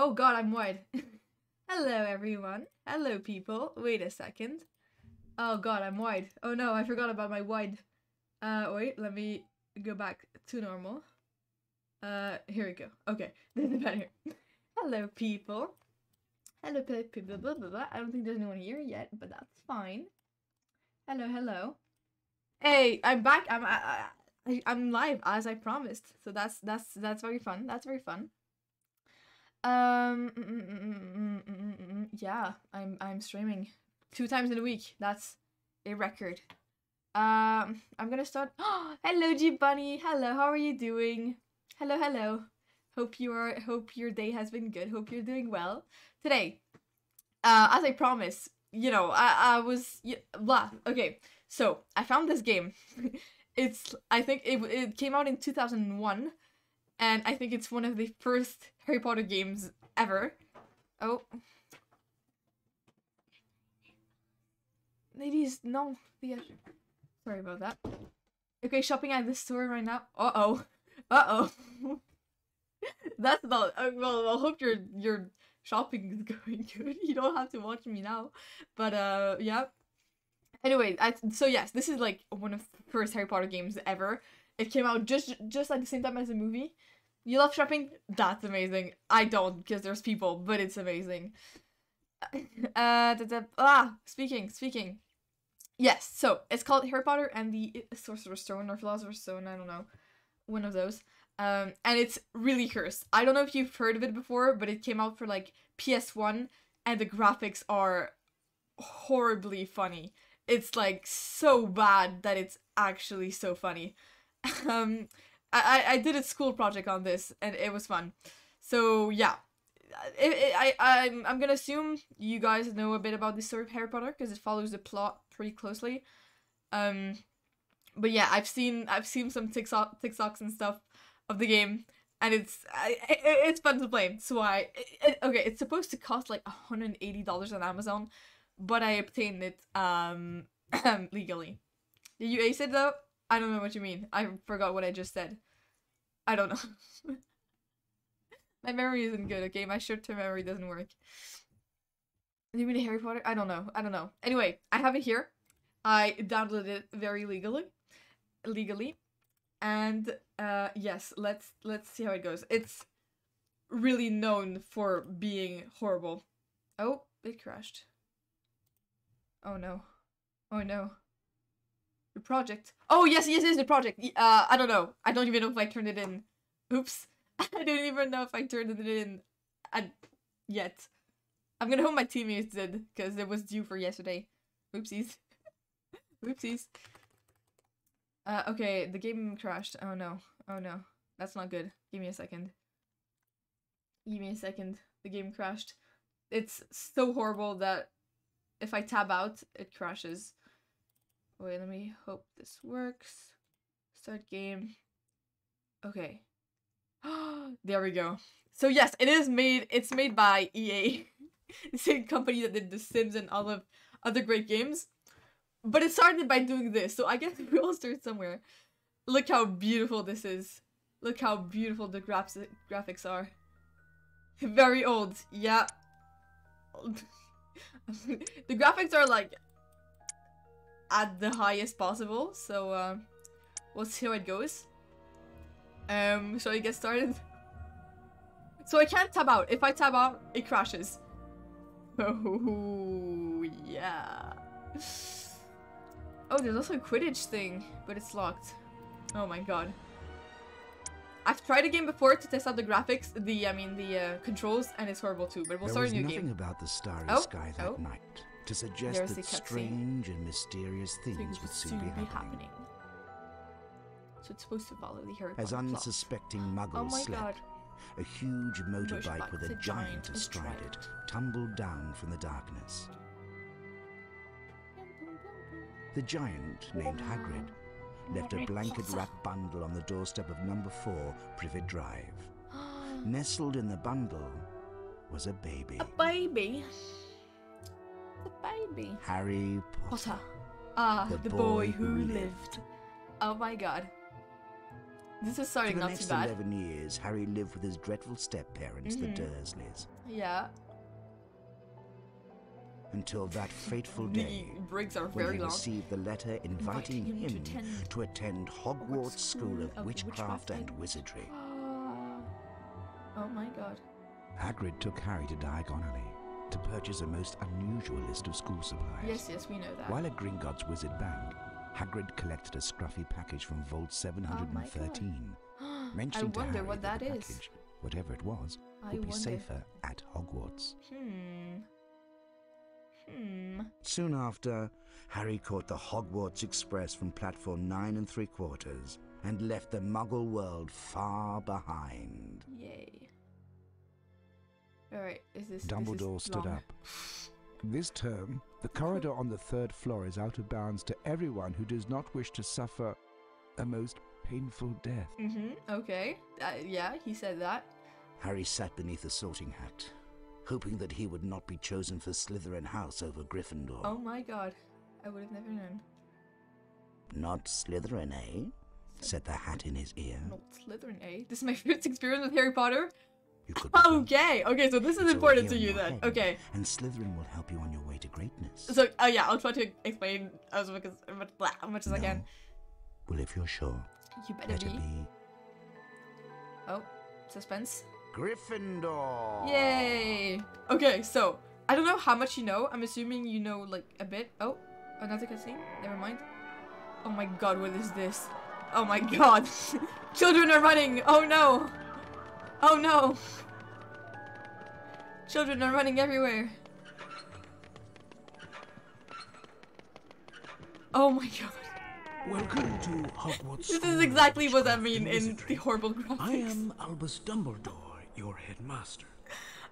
Oh god, I'm wide. Hello everyone. Hello people. Wait a second. Oh god, I'm wide. Oh no, I forgot about my wide. Uh, wait, let me go back to normal. Uh, here we go. Okay, this is better. Hello people. Hello people. Blah, blah, blah. I don't think there's anyone here yet, but that's fine. Hello, hello. Hey, I'm back. I'm I, I, I'm live as I promised. So that's that's that's very fun. That's very fun. Um, yeah, I'm I'm streaming two times in a week. That's a record. Um, I'm gonna start. hello, G Bunny. Hello, how are you doing? Hello, hello. Hope you are. Hope your day has been good. Hope you're doing well today. Uh, as I promised, you know, I I was y- blah. Okay, so I found this game. it's I think it it came out in two thousand one, and I think it's one of the first Harry Potter games ever. Oh. Ladies, no. The Sorry about that. Okay, shopping at the store right now. Uh oh. Uh oh. That's not. Uh, well, I hope your your shopping is going good. You don't have to watch me now. But uh, yeah. Anyway, I, so yes, this is like one of the first Harry Potter games ever. It came out just just at the same time as the movie. You love shopping? That's amazing. I don't because there's people, but it's amazing. Uh, da, da, ah, speaking, speaking. Yes, so it's called Harry Potter and the Sorcerer's Stone or Philosopher's Stone. I don't know, one of those. Um, and it's really cursed. I don't know if you've heard of it before, but it came out for like PS1, and the graphics are horribly funny. It's like so bad that it's actually so funny. um, I I did a school project on this, and it was fun. So yeah, it, it, I I'm I'm gonna assume you guys know a bit about the story of Harry Potter because it follows the plot pretty closely. Um, but yeah, I've seen I've seen some TikTok TikToks and stuff of the game, and it's I, it, it's fun to play. So I it, okay, it's supposed to cost like hundred and eighty dollars on Amazon, but I obtained it um legally. Did you ace it though? I don't know what you mean. I forgot what I just said. I don't know. My memory isn't good, okay? My short-term memory doesn't work. You mean Harry Potter? I don't know. I don't know. Anyway, I have it here. I downloaded it very legally. Legally. And uh yes, let's let's see how it goes. It's really known for being horrible. Oh, it crashed. Oh no. Oh no. The project. Oh yes, yes, yes, the project. Uh, I don't know. I don't even know if I turned it in. Oops. I don't even know if I turned it in at yet. I'm gonna hope my teammates did, because it was due for yesterday. Oopsies. Oopsies. Uh, okay, the game crashed. Oh no. Oh no. That's not good. Give me a second. Give me a second. The game crashed. It's so horrible that if I tab out, it crashes. Wait, let me hope this works. Start game. Okay. there we go. So yes, it is made, it's made by EA. the same company that did The Sims and all of other great games. But it started by doing this, so I guess we all start somewhere. Look how beautiful this is. Look how beautiful the graphs graphics are. Very old, yeah. the graphics are like at the highest possible, so uh, we'll see how it goes. Um, shall we get started? So I can't tab out. If I tab out, it crashes. Oh, yeah. Oh, there's also a Quidditch thing, but it's locked. Oh my god. I've tried a game before to test out the graphics, the, I mean, the uh, controls, and it's horrible too, but we'll there start a new game. There was nothing about the starry oh, sky that oh. night to suggest that strange and mysterious things, Things would soon, be happening. So it's supposed to follow the Harry As Potter plot. unsuspecting muggles Oh slept, god. a huge motorbike Motorbike with a a giant astride it tumbled down from the darkness. The giant, named Hagrid, left a blanket-wrapped bundle on the doorstep of number four, Privet Drive. Nestled in the bundle was a baby. A baby. The baby. Harry Potter. Potter. Ah, The the, boy boy, who lived. lived. Oh my god. This is For starting the not next too bad. 11 years, Harry lived with his dreadful step-parents, the Mhm. Dursleys, Yeah. until that fateful day when very he long. received the letter inviting Inviting him him to attend to attend Hogwarts School of Witchcraft and Wizardry. Ah. oh my god. Hagrid took Harry to Diagon Alley to purchase a most unusual list of school supplies. Yes, yes, we know that. While at Gringotts Wizard Bank, Hagrid collected a scruffy package from Vault 713, I mentioning to wonder Harry what that that the package, whatever it was, I would be wonder. safer at Hogwarts. Hmm. Hmm. Soon after, Harry caught the Hogwarts Express from platform nine and three quarters and left the Muggle world far behind. Yay. Alright, is this. Dumbledore this is stood long. up. This term, the corridor on the third floor is out of bounds to everyone who does not wish to suffer a most painful death. Mm-hmm. Okay. Uh, yeah, he said that. Harry sat beneath a sorting hat, hoping that he would not be chosen for Slytherin House over Gryffindor. Oh my god. I would have never known. Not Slytherin, eh? said the hat in his ear. Not Slytherin, eh? This is my first experience with Harry Potter. You could Okay, okay, so this is It's important to you then. head, Okay. And Slytherin will help you on your way to greatness. So, uh, yeah, I'll try to explain as much as, much, blah, as, much as I can. Well, if you're sure, You better, better be. be Oh, suspense. Gryffindor. Yay! Okay, so, I don't know how much you know. I'm assuming you know, like, a bit. Oh, another cutscene? Never mind. Oh my god, what is this? Oh my god! Children are running! Oh no! Oh no! Children are running everywhere! Oh my god. Welcome to Hogwarts. This is exactly what I mean in the horrible graphics. I am Albus Dumbledore, your headmaster.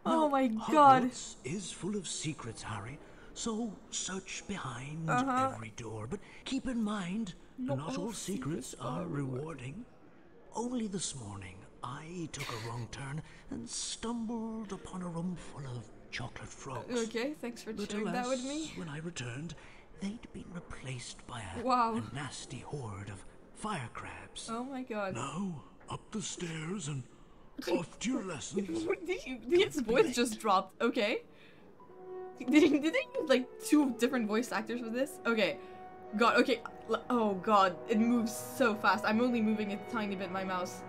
Oh Now, my god. Hogwarts is full of secrets, Harry. So search behind Uh-huh. every door, but keep in mind, Not not, all all secrets are rewarding. Only this morning, I took a wrong turn and stumbled upon a room full of chocolate frogs. Okay, thanks for But sharing that with me. when I returned, they'd been replaced by a, Wow. a nasty horde of fire crabs. Oh my god. Now, up the stairs and off to your lessons. His voice just dropped. Okay. Did he, did they use like two different voice actors for this? Okay. God, okay. Oh god, it moves so fast. I'm only moving a tiny bit my mouse.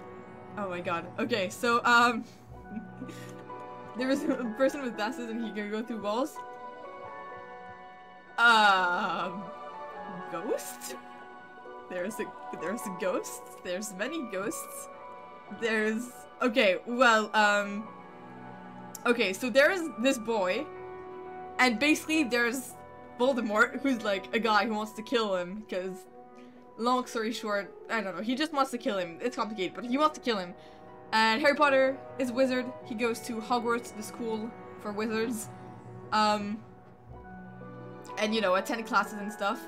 Oh my god. Okay, so, um. there was a person with glasses and he can go through walls. Um. Ghost? There's a there's a ghost. There's many ghosts. There's okay. Well, um. Okay, so there's this boy, and basically there's Voldemort, who's like a guy who wants to kill him because, long story short, I don't know. He just wants to kill him. It's complicated, but he wants to kill him. And Harry Potter is a wizard. He goes to Hogwarts, the school for wizards. Um. And you know, attend classes and stuff.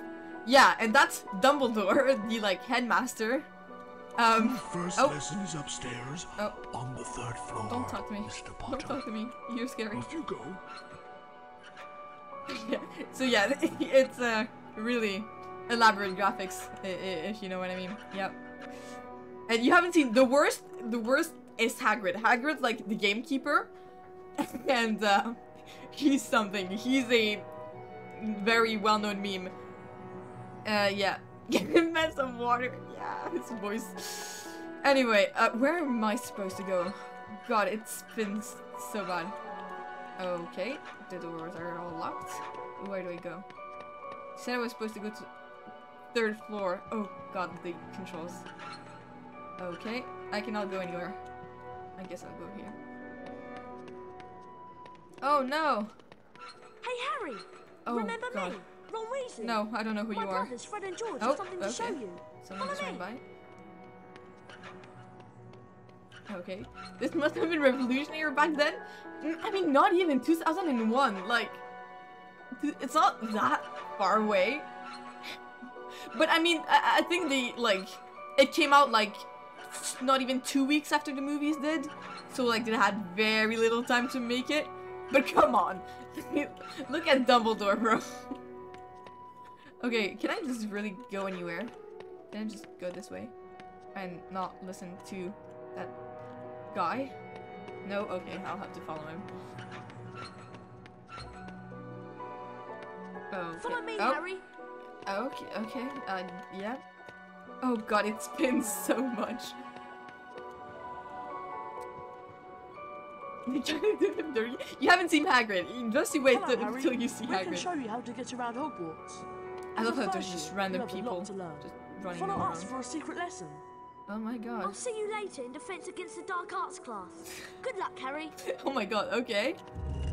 Yeah, and that's Dumbledore, the like headmaster. Your Um. first oh. lesson is upstairs Oh. on the third floor. Don't talk to me. Mr. Potter. Don't talk to me. You're scary. Off you go. yeah. So yeah, it's uh, really elaborate graphics, if you know what I mean. Yep. And you haven't seen the worst. The worst is Hagrid. Hagrid's like the gamekeeper, and uh, he's something. He's a very well-known meme. Uh, yeah. Give him some water. Yeah, his voice. Anyway, uh, where am I supposed to go? God, it's been so bad. Okay, the doors are all locked. Where do I go? Said I was supposed to go to third floor. Oh god, the controls. Okay, I cannot go anywhere. I guess I'll go here. Oh no! Hey Harry! Oh Remember god. me? Ron Weasley? No, I don't know who My you are. brothers Fred and George Oh, have something to okay. show you. Someone just Follow ran by. Okay. This must have been revolutionary back then. Mm, I mean, not even 2001. Like, it's not that far away. But I mean, I, I think they, like, it came out like not even two weeks after the movies did, so like they had very little time to make it. But come on, look at Dumbledore, bro. okay, can I just really go anywhere? Can I just go this way? and not listen to that guy. No, okay, I'll have to follow him. Oh, okay. Follow me, oh, Harry. Okay, okay, uh, yeah. Oh god, it spins so much. You're trying to do him dirty. You haven't seen Hagrid. You Just you wait Hello, Harry. until you see we can show you how to get around Hogwarts. I love For how the there's just year, random you have a people lot to learn. just running Follow around. us for a secret lesson. Oh my god. I'll see you later in Defense Against the Dark Arts class. Good luck, Harry. Oh my god, okay.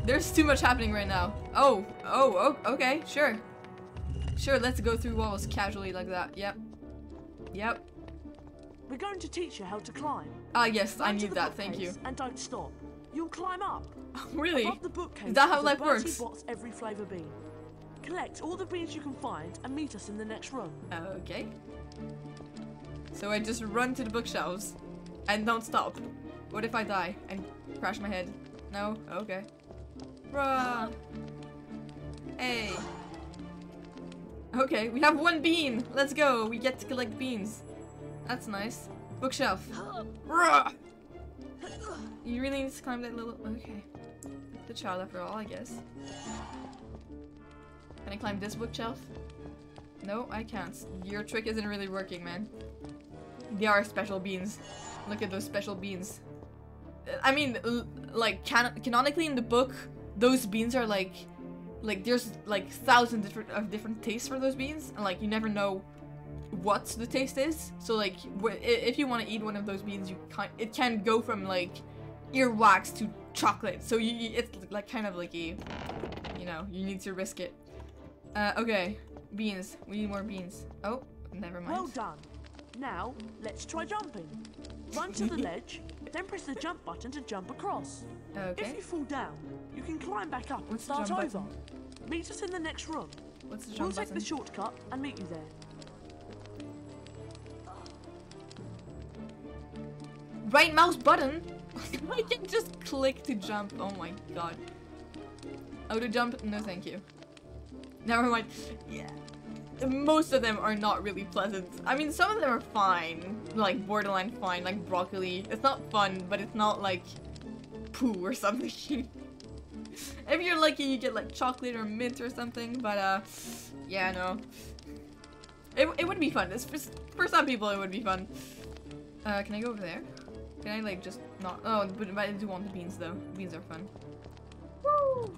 There's too much happening right now. Oh, oh, oh, okay, sure. Sure, let's go through walls casually like that. Yep. Yep. We're going to teach you how to climb. Ah, yes, I Run to need that, thank you. And don't stop. You'll climb up. really? Above the bookcase Is that how life works? Every flavour bean. Collect all the beans you can find and meet us in the next room. Okay. So I just run to the bookshelves and don't stop. What if I die and crash my head? No? Okay. Bruh. Hey. Okay, we have one bean. Let's go. We get to collect beans. That's nice. Bookshelf. You really need to climb that little. Okay. The child after all, I guess. Can I climb this bookshelf? No, I can't. Your trick isn't really working, man. They are special beans. Look at those special beans. I mean, like can- canonically in the book, those beans are like, like there's like thousands different of different tastes for those beans, and like you never know what the taste is. So like, if you want to eat one of those beans, you can It can go from like earwax to chocolate. So you, you- it's like kind of like a, you know, you need to risk it. Uh, okay, beans. We need more beans. Oh, never mind. Well done. Now, let's try jumping. Run to the ledge, then press the jump button to jump across. okay If you fall down, you can climb back up and start jump over. button? Meet us in the next room. What's the We'll take button? the shortcut and meet you there. right mouse button. I can just click to jump. Oh my god. Oh, to jump? No, thank you. Never mind. Yeah. Most of them are not really pleasant. I mean, some of them are fine. Like, borderline fine. Like, broccoli. It's not fun, but it's not like poo or something. if you're lucky, you get like chocolate or mint or something. But, uh, yeah, no. It, it would be fun. It's for, for some people, it would be fun. Uh, can I go over there? Can I like just not? Oh, but, but I do want the beans though. Beans are fun. Woo!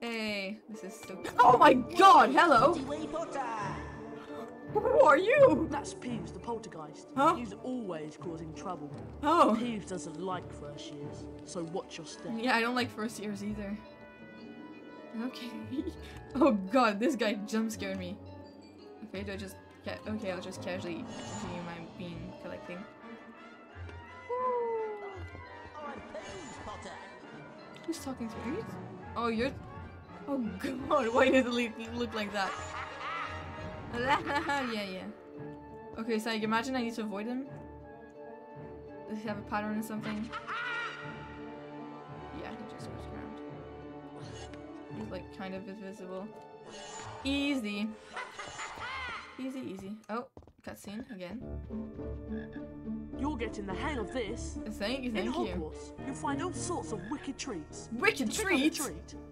Hey, this is so. Oh my God! Hello. Who are you? That's Peeves, the poltergeist. Huh? He's always causing trouble. Oh. Peeves doesn't like first years, so watch your step. Yeah, I don't like first years either. Okay. oh God, this guy jump scared me. Okay, do I just? Ca okay, I'll just casually continue my bean collecting. Who's talking to me? Oh, you're. Oh God, why does it look like that? yeah, yeah. Okay, so like, imagine I need to avoid him. Does he have a pattern or something? Yeah, he just goes around. He's like kind of invisible. Easy. Easy, easy. Oh, cutscene again. You're getting the hang of this. Thank you, In thank you. Hogwarts, you'll find all sorts of wicked treats. Wicked a treat.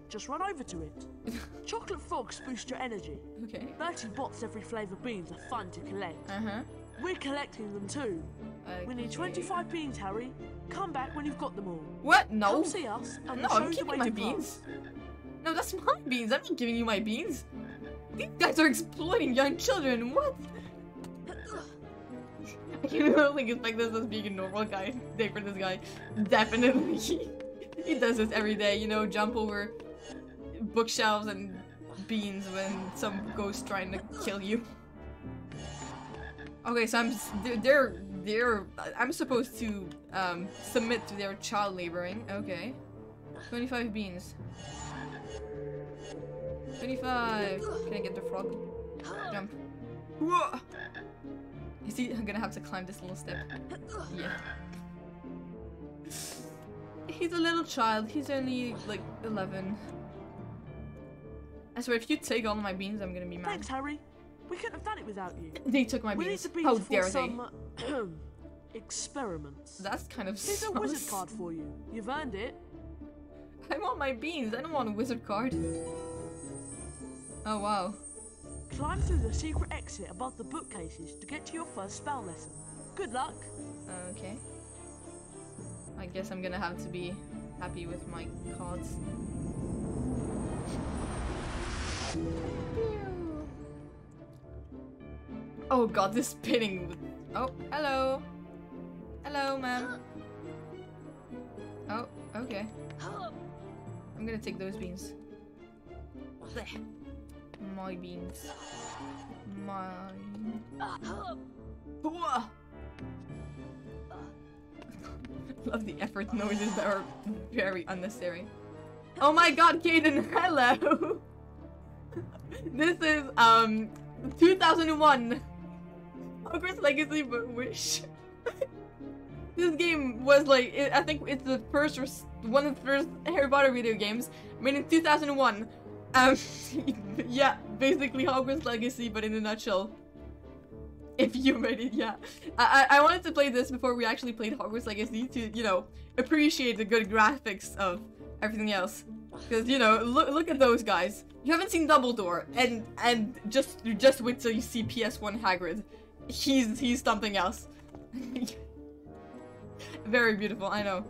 just run over to it. Chocolate frogs boost your energy. Okay. Bertie Bott's every flavour beans are fun to collect. Uh huh. We're collecting them too. We need 25 beans, Harry. Come back when you've got them all. What? No. Come see us and No, we'll I'm you keeping my beans. class. No, that's my beans. I'm not giving you my beans. These guys are exploiting young children. What? I like it's like this as being a normal guy day for this guy. Definitely. he does this every day, you know, jump over bookshelves and beans when some ghost trying to kill you. Okay, so I'm they're, they're I'm supposed to um submit to their child laboring. Okay. 25 beans. 25. Can I get the frog? Jump. Whoa! Is he I'm gonna have to climb this little step? Yeah. He's a little child. He's only like 11. I swear, if you take all my beans, I'm gonna be mad. Thanks, Harry. We couldn't have done it without you. They took my we beans. beans How dare they? some uh, experiments. That's kind of Here's a wizard card for you. You've earned it. I want my beans. I don't want a wizard card. Oh wow. Climb through the secret exit above the bookcases to get to your first spell lesson. Good luck. Okay. I guess I'm gonna have to be happy with my cards. Oh god, this spinning. Oh, hello. Hello, ma'am. Oh, okay. I'm gonna take those beans. Blech. My beans. Hooah! Love the effort noises that are very unnecessary. Oh my god, Kaden, hello! this is, um, 2001 Hogwarts Legacy but Wish. this game was like, it, I think it's the first, one of the first Harry Potter video games made in 2001. Um, yeah, basically Hogwarts Legacy, but in a nutshell. If you made it, yeah. I, I wanted to play this before we actually played Hogwarts Legacy to, you know, appreciate the good graphics of everything else. Because, you know, look look at those guys. You haven't seen Dumbledore, and and just just wait till you see PS1 Hagrid. He's he's something else. Very beautiful, I know.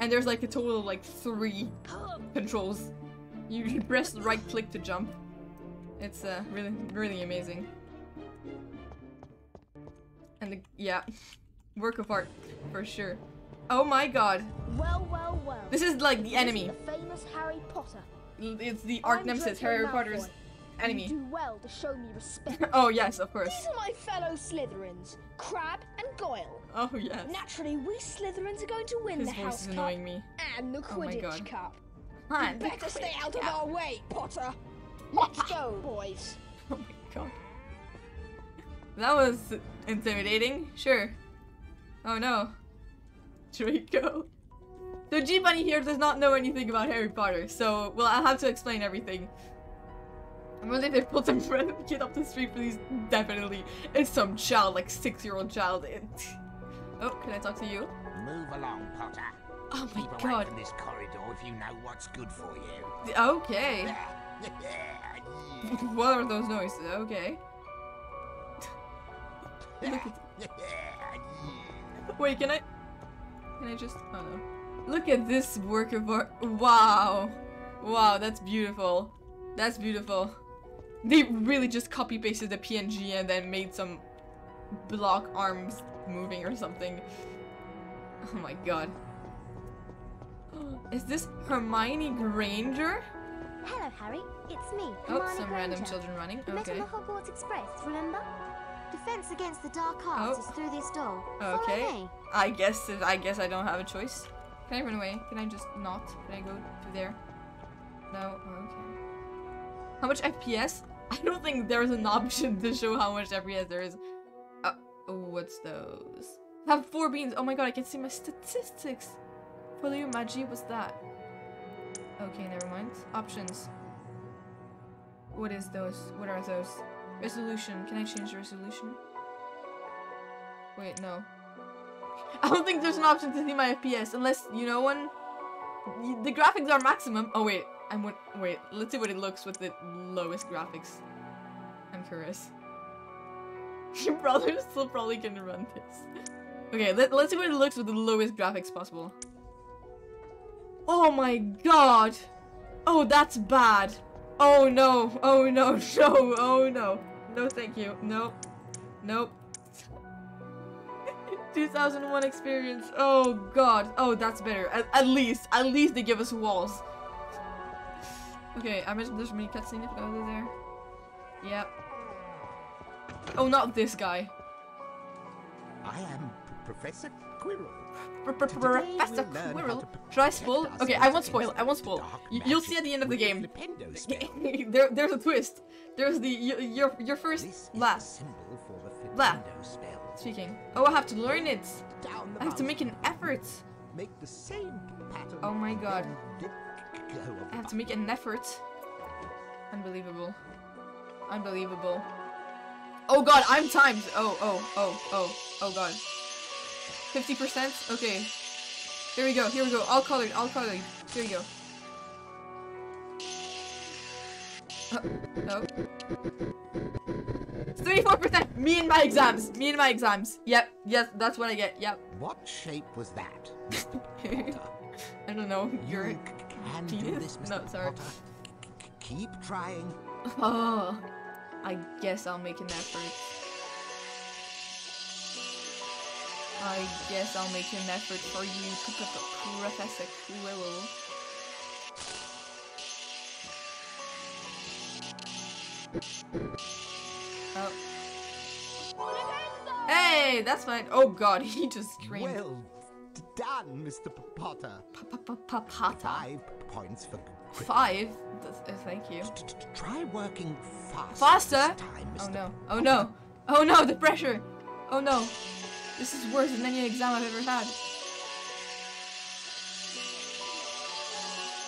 And there's like a total of like three controls. You, you press right click to jump. It's uh, really really amazing. And the, yeah, work of art for sure. Oh my god, Well, well, well. this is like the This enemy. The famous Harry Potter. It's the arch I'm nemesis, Harry Malfoy. Potter's You enemy. do well to show me respect. oh yes, of course. These are my fellow Slytherins, Crabbe and Goyle. Oh yes. Naturally, we Slytherins are going to win His the voice House is Cup annoying me. and the Oh my Quidditch God. Cup. Han, the Better stay out of Cup. our way, Potter. Let's go, boys. Oh my god. That was intimidating. Sure. Oh no. Draco. So G Bunny here does not know anything about Harry Potter, so well I'll have to explain everything. I wonder if they pulled some random kid up the street for these. Definitely, it's some child, like six-year-old child. It... Oh, can I talk to you? Move along, Potter. Oh my Keep away god. Corridor if you know what's good for you. Okay. What are those noises? Okay. Wait, can I? Can I just? Oh no. Look at this work of art. Wow. Wow, that's beautiful. That's beautiful. They really just copy pasted the PNG and then made some block arms moving or something. Oh my god. Is this Hermione Granger? Hello, Harry. It's me, Hermione Oh, Hermione some random children running. We met on the Hogwarts Express, remember? Defense against the dark arts Oh. is through this door. Okay. I guess I guess I don't have a choice. Can I run away? Can I just not? Can I go to there? No. Oh, okay. How much FPS? I don't think there's an option to show how much FPS there is. Uh, oh, what's those? have four beans. Oh my god, I can see my statistics. Your magic. What's that? Okay, never mind. Options. What is those? What are those? Resolution. Can I change the resolution? Wait, no. I don't think there's an option to see my FPS unless you know one. The graphics are maximum. Oh wait, I'm? Wait, let's see what it looks with the lowest graphics. I'm curious. Your brother still probably can run this. Okay, let, let's see what it looks with the lowest graphics possible. Oh my god! Oh, that's bad. Oh no! Oh no! No! Oh no! No, thank you. No. Nope. 2001 experience. Oh god. Oh, that's better. At, at least, at least they give us walls. Okay, I imagine there's many cutscene go there. Yep. Oh, not this guy. I am Professor Quirrell. Pr- pr- Today Professor we'll learn how Quirrell. Should I spoil? Okay, I won't spoil. I won't spoil. You'll see at the end of the game. There, there's a twist. There's the your your first last symbol for the Blah. Speaking. Oh, I have to learn it. I have to make an effort. Make the same pattern. Oh my god. then let go of I have to make an effort. Unbelievable. Unbelievable. Oh god, I'm timed. Oh, oh, oh, oh, oh god. 50%? Okay. Here we go, here we go. All colored, all colored. Here we go. Uh, oh. 34%! Me and my exams! Me and my exams. Yep, yes, that's what I get. Yep. What shape was that? I don't know. You're You can do this, Mr. No, sorry. Potter. Keep trying. Oh, I guess I'll make an effort. I guess I'll make an effort for you, Professor Quirrell. Oh. Hey, that's fine. Oh god, he just screamed. Well done, Mr. P- Potter. Pa-pa-pa-pata. Five points for. Five? Th- Thank you. Try working faster. Faster? Oh no. Oh no. Oh no, the pressure. Oh no. This is worse than any exam I've ever had.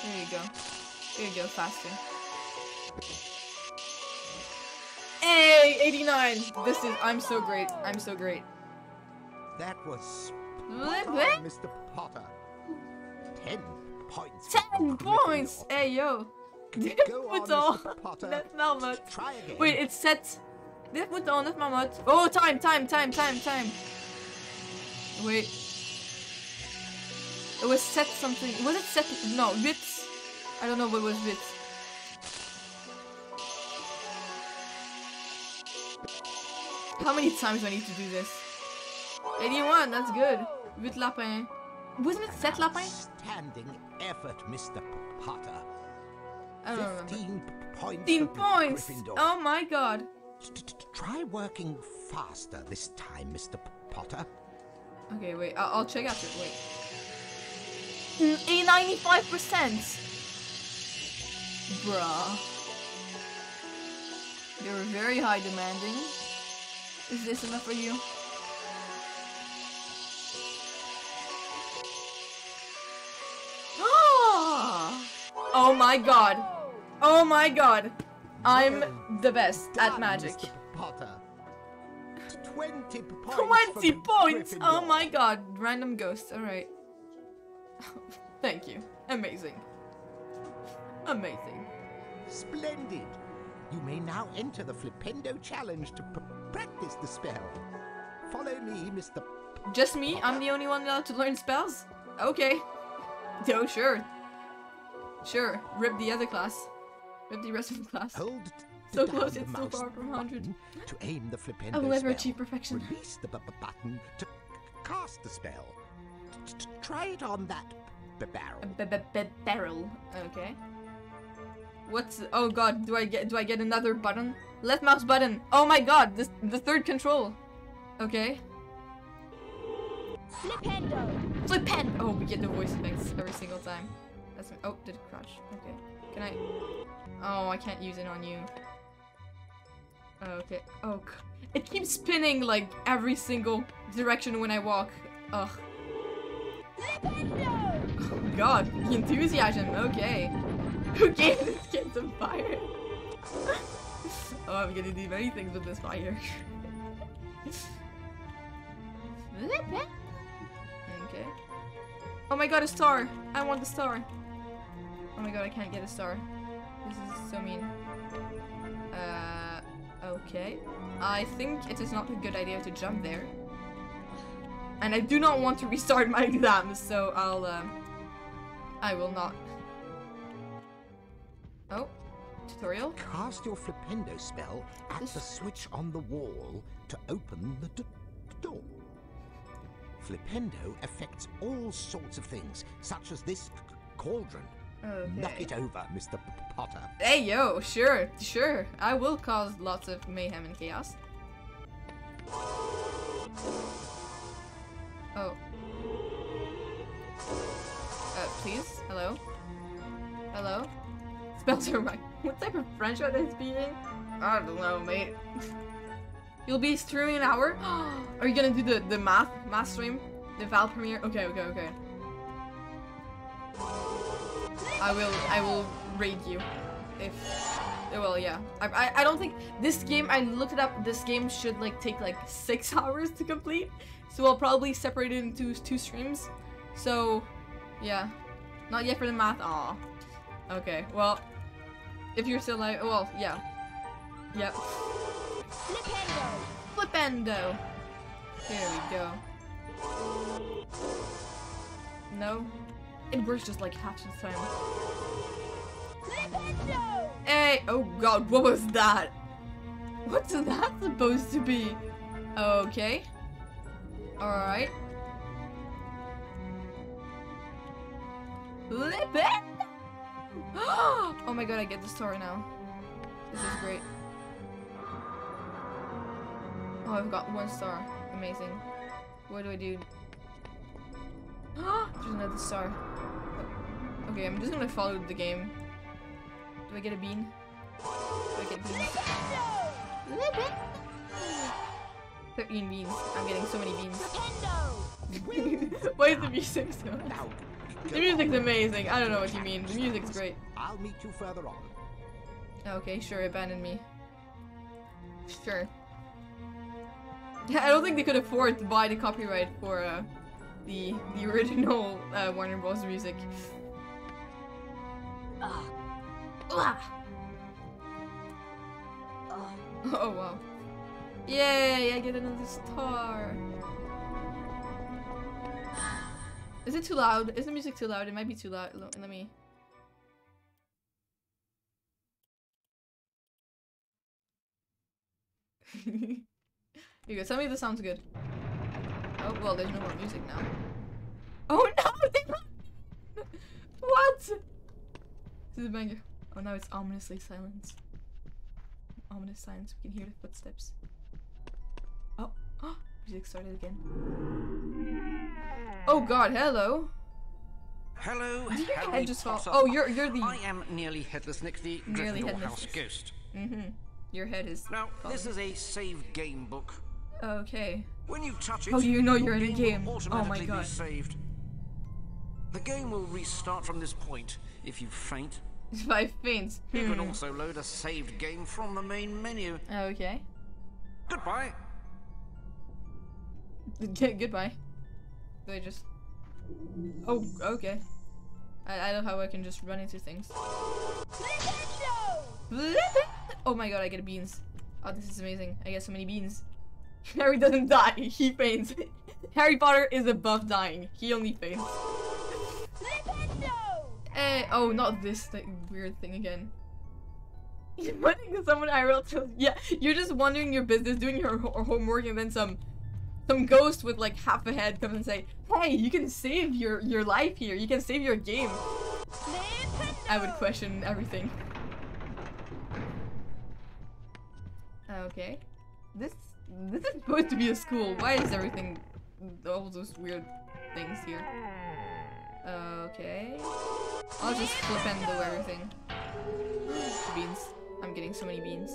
There you go. There you go, faster. Hey, 89! This is, I'm so great. I'm so great. That was spot on, Mr. Potter. Ten points. 10 points! Hey, yo. Go on, Diphthong. Mr. Potter. Net. Try. Wait, it's set. Diphthong, net Melmoth. Oh, time, time, time, time, time. Wait. It was set something. Was it set? No, bits. I don't know what was bits. How many times do I need to do this? 81, that's good. Vite lapin. Wasn't it set lapin? Standing effort, Mr. Potter. I don't. Fifteen p- points. 15 points! Gryffindor. Oh my god. T- t- t- Try working faster this time, Mr. P- Potter. Okay, wait. I'll, I'll check after. Wait. Mm, A ninety-five percent. Bruh. You're very high demanding. Is this enough for you? oh my god. Oh my god. I'm the best at magic. Potter. T- Twenty points. 20 Gry- points! Oh my god, random ghost, alright. Thank you. Amazing. Amazing. Splendid. You may now enter the Flipendo Challenge to practice the spell. Follow me, Mr. Just me? I'm the only one allowed to learn spells? Okay. Oh, sure. Sure. Rip the other class. Rip the rest of the class. Hold So close, the it's so far from 100. To aim the Flipendo I will never spell. achieve perfection. Release the b- b- button to c- cast the spell. T- t- Try it on that b- barrel. A b- b- b- barrel. Okay. What's oh god, do I get do I get another button? Left mouse button. Oh my god, this the third control. Okay. Flipendo. Flip pen! Oh, we get the voice effects every single time. That's oh, did it crash? Okay. Can I? Oh, I can't use it on you. Oh, okay. Oh, it keeps spinning like every single direction when I walk. Ugh. Oh God, the enthusiasm. Okay. Who gave this kid some fire? oh, I'm gonna do many things with this fire. Okay. Oh my god, a star! I want the star. Oh my god, I can't get a star. This is so mean. Uh, okay. I think it is not a good idea to jump there. And I do not want to restart my exams, so I'll, um, I will not. Oh, tutorial? Cast your Flipendo spell at This- the switch on the wall to open the d- door. Flipendo affects all sorts of things, such as this c- cauldron. Knock it over, Mr. Potter. Hey yo, sure, sure. I will cause lots of mayhem and chaos. Oh. Uh, please? Hello? Hello? Spells are right. What type of French are they speaking? I don't know, mate. You'll be streaming an hour? are you gonna do the, the math, math stream? The Val premiere? Okay, okay, okay. I will, I will raid you. If, well, yeah. I, I, I don't think this game, I looked it up, this game should like take like six hours to complete. So I'll probably separate it into two streams. So, yeah. Not yet for the math. Aw. Okay, well, if you're still like, well, yeah. Yep. Flipendo. Flipendo. There we go. No? It works just like the time. Hey! Oh god, what was that? What's that supposed to be? Okay. Alright. Flip it! oh my god, I get the story now. This is great. Oh, I've got one star. Amazing. What do I do? There's another star. Okay, I'm just gonna follow the game. Do I get a bean? Do I get beans? Flipendo. 13 beans. I'm getting so many beans. Flipendo. Why is the music so? Now, The music's amazing. I don't know what you mean. The music's great. I'll meet you further on. Okay, sure, abandon me. Sure. I don't think they could afford to buy the copyright for uh, the the original uh, Warner Bros. music. Ah. Ah. Oh wow! Yay! I get another star. Is it too loud? Is the music too loud? It might be too loud. Lo- Let me. You go. Tell me if this sounds good. Oh, well, there's no more music now. Oh no! what? This is a banger. Oh, now it's ominously silence. Ominous silence. We can hear the footsteps. Oh, oh, music started again. Oh god, hello. Hello, Did your Harry head just fall? Oh, you're you're the. I am nearly headless Nick, the Nearly Gryffindor headless House ghost. Mm-hmm. Your head is. Now, this is a save game book. Okay. When you touch it, How do you know you're in a game? Oh my God. saved. The game will restart from this point if you faint. Five faints. You can also load a saved game from the main menu. Okay. Goodbye. G- goodbye. Do I just? Oh, okay. I I don't how I can just run into things. Flipendo. Oh my god, I get beans. Oh, this is amazing. I get so many beans. Harry doesn't die. He faints. Harry Potter is above dying. He only faints. Eh, oh, not this th weird thing again. To someone IRL tells Yeah, you're just wondering your business, doing your ho- homework, and then some some ghost with like half a head comes and say, "Hey, you can save your your life here. You can save your game." Flipendo. I would question everything. Okay, this this is supposed to be a school. Why is everything all those weird things here? Okay, I'll just flip and do everything. Beans. I'm getting so many beans.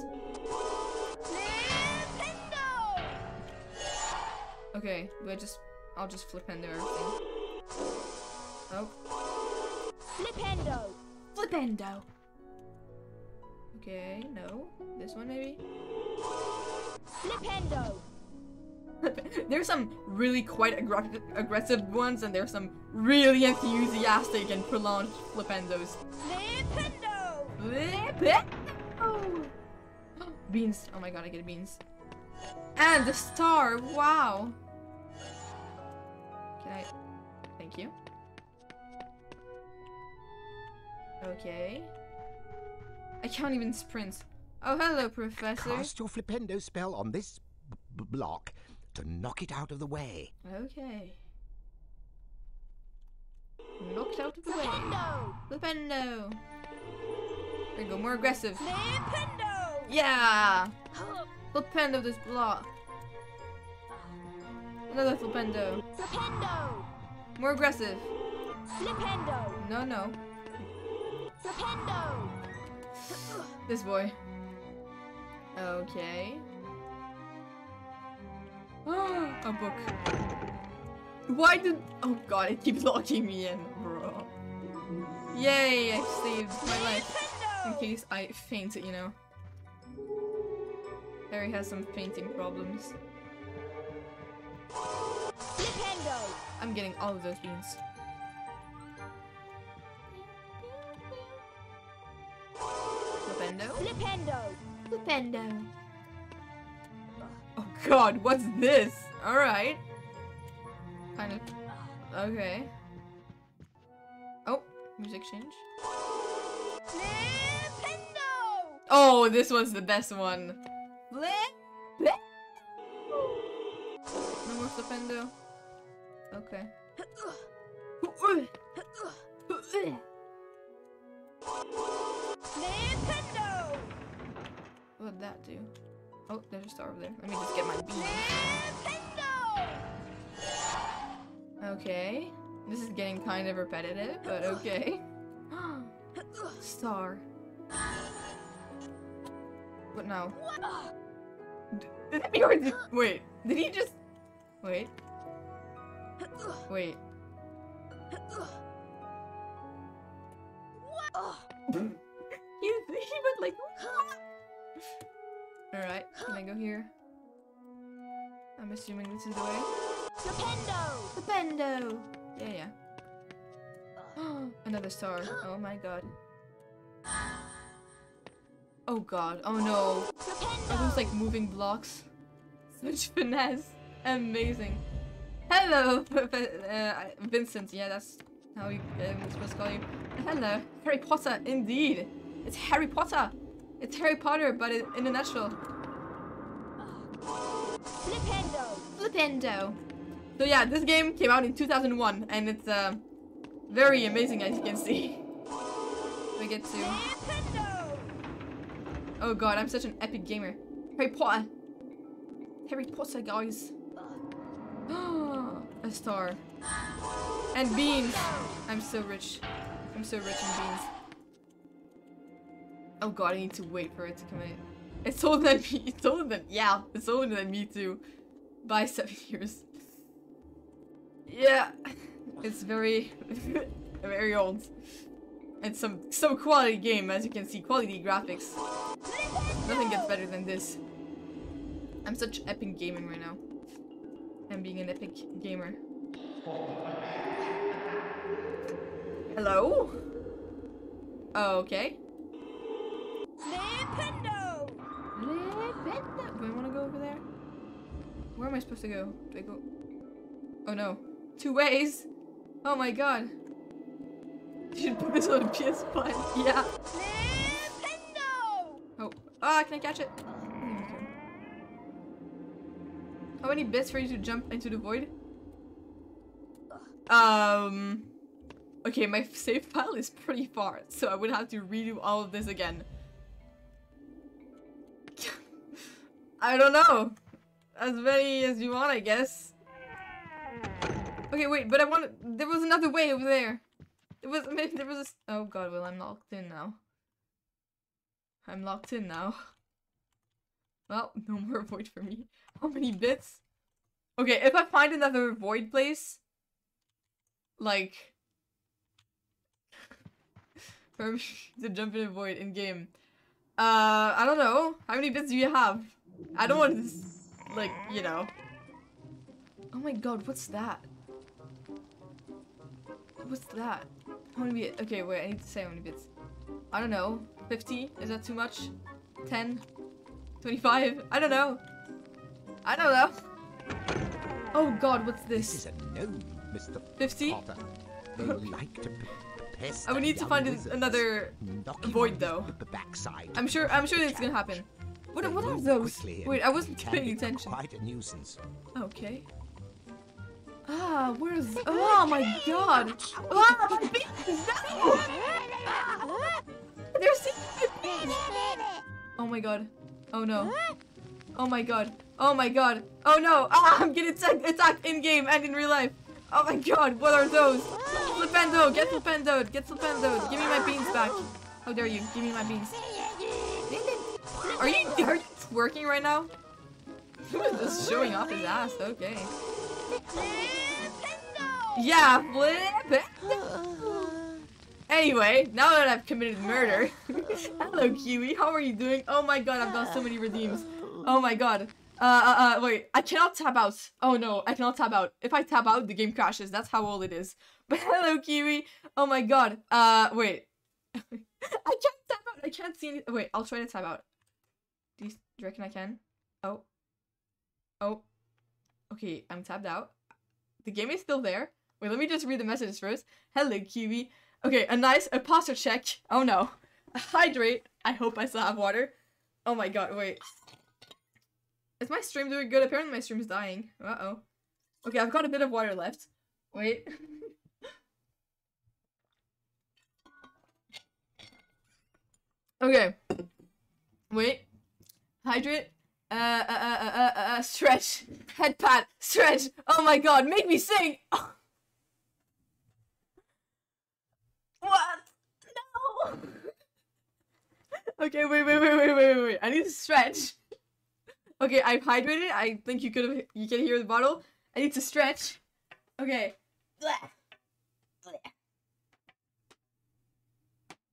Okay, do I just I'll just flip and do everything. Oh, Flipendo. flipendo. Okay, no, this one maybe. Flipendo. there's some really quite aggr- aggressive ones, and there's some really enthusiastic and prolonged flipendos. Flipendo. Flipendo! Beans. Oh my god, I get beans. And the star. Wow. Can I? Thank you. Okay. I can't even sprint. Oh, hello, Professor. Cast your flipendo spell on this b- block to knock it out of the way. Okay. Knocked out of the way. Flipendo. Flipendo. There you go, more aggressive. Flipendo. Yeah! Flipendo this block. Another flipendo. Flipendo. More aggressive. Flipendo. No, no. Flipendo. This boy. Okay. Ah, a book. Why did... Oh god, it keeps locking me in, bro. Yay, I saved my life. In case I faint, you know. Harry has some fainting problems. I'm getting all of those beans. Flipendo? Flipendo. Flipendo. Oh god, what's this? Alright. Kind of. Okay. Oh, music change. Flipendo. Oh, this was the best one. Flip. Flip. No more Flipendo. Okay. Flipendo. What would that do? Oh, there's a star over there. Let me just get my. Flipendo. Okay. This is getting kind of repetitive, but okay. Star. Now? D- Did he wait, did he just wait? Wait. he, he went like Alright, can I go here? I'm assuming this is the way. Flipendo. Flipendo! Yeah, yeah. Another star. Oh my god. Oh god. Oh no. Are those like moving blocks? Such finesse. Amazing. Hello, uh, Vincent. Yeah, that's how we, uh, I'm supposed to call you. Hello, Harry Potter. Indeed, it's Harry Potter. It's Harry Potter, but in, in a nutshell. Flipendo. Flipendo. So yeah, this game came out in 2001, and it's uh, very amazing as you can see. We get to. Flipendo. Oh god, I'm such an epic gamer. Harry Potter. Harry Potter, guys. A star. And beans. I'm so rich. I'm so rich in beans. Oh god, I need to wait for it to come in. It's older than me. It's older than yeah. It's older than me too, by seven years. Yeah, it's very, very old. And some some quality game, as you can see. Quality graphics. Nothing gets better than this. I'm such epic gaming right now. I'm being an epic gamer. Hello? Oh, okay. Flipendo. Flipendo. Do I want to go over there? Where am I supposed to go? Do I go? Oh no. Two ways? Oh my god. You should put this on a PS5. Yeah. Flipendo. Oh. Ah, can I catch it? How many bits for you to jump into the void? Um. Okay, my save file is pretty far, so I would have to redo all of this again. I don't know. As many as you want, I guess. Okay, wait, but I want. There was another way over there. There was maybe there was a. Oh god, well I'm locked in now. I'm locked in now. Well, no more void for me. How many bits? Okay, if I find another void place, like for me to jump in a void in game. Uh, I don't know. How many bits do you have? I don't want to, like, you know. Oh my god, what's that? What's that? I How many bits? Okay, wait, I need to say how many bits. I don't know. 50? Is that too much? 10? 25? I don't know. I don't know. Oh god, what's This this? is a no, Mr. 50? Potter. They like to I would need to find another void though. The backside. I'm sure I'm sure it's gonna happen. What, what are those? Wait, I wasn't paying attention. Quite a nuisance. Okay. Ah, where's Oh my god! Ah, my beans! They're secret! Oh my god. Oh no. Oh my god. Oh my god. Oh no! Ah, I'm getting attacked, attacked in game and in real life. Oh my god, what are those? Flipendo, get Flipendo, get Flipendo. Give me my beans back. How dare you? Give me my beans. Are you are you twerking right now? Just showing off his ass. Okay. Yeah, flip. Anyway, now that I've committed murder. Hello, Kiwi. How are you doing? Oh my god, I've got so many redeems. Oh my god. Uh, uh, uh, wait. I cannot tap out. Oh no, I cannot tap out. If I tap out, the game crashes. That's how old it is. But hello, Kiwi. Oh my god. Uh, wait. I can't tap out. I can't see any. Wait, I'll try to tap out. Do you, reckon I can? Oh. Oh. Okay, I'm tapped out. The game is still there. Wait, let me just read the messages first. Hello, Kiwi. Okay, a nice a posture check. Oh no. Hydrate. I hope I still have water. Oh my god, wait. Is my stream doing good? Apparently my stream's dying. Uh-oh. Okay, I've got a bit of water left. Wait. okay. Wait. Hydrate. Uh, uh, uh, uh, uh, uh, stretch. Head pat. Stretch. Oh my god, make me sing! What? No! okay, wait, wait, wait, wait, wait, wait, wait. I need to stretch. Okay, I've hydrated. I think you could have you can hear the bottle. I need to stretch. Okay.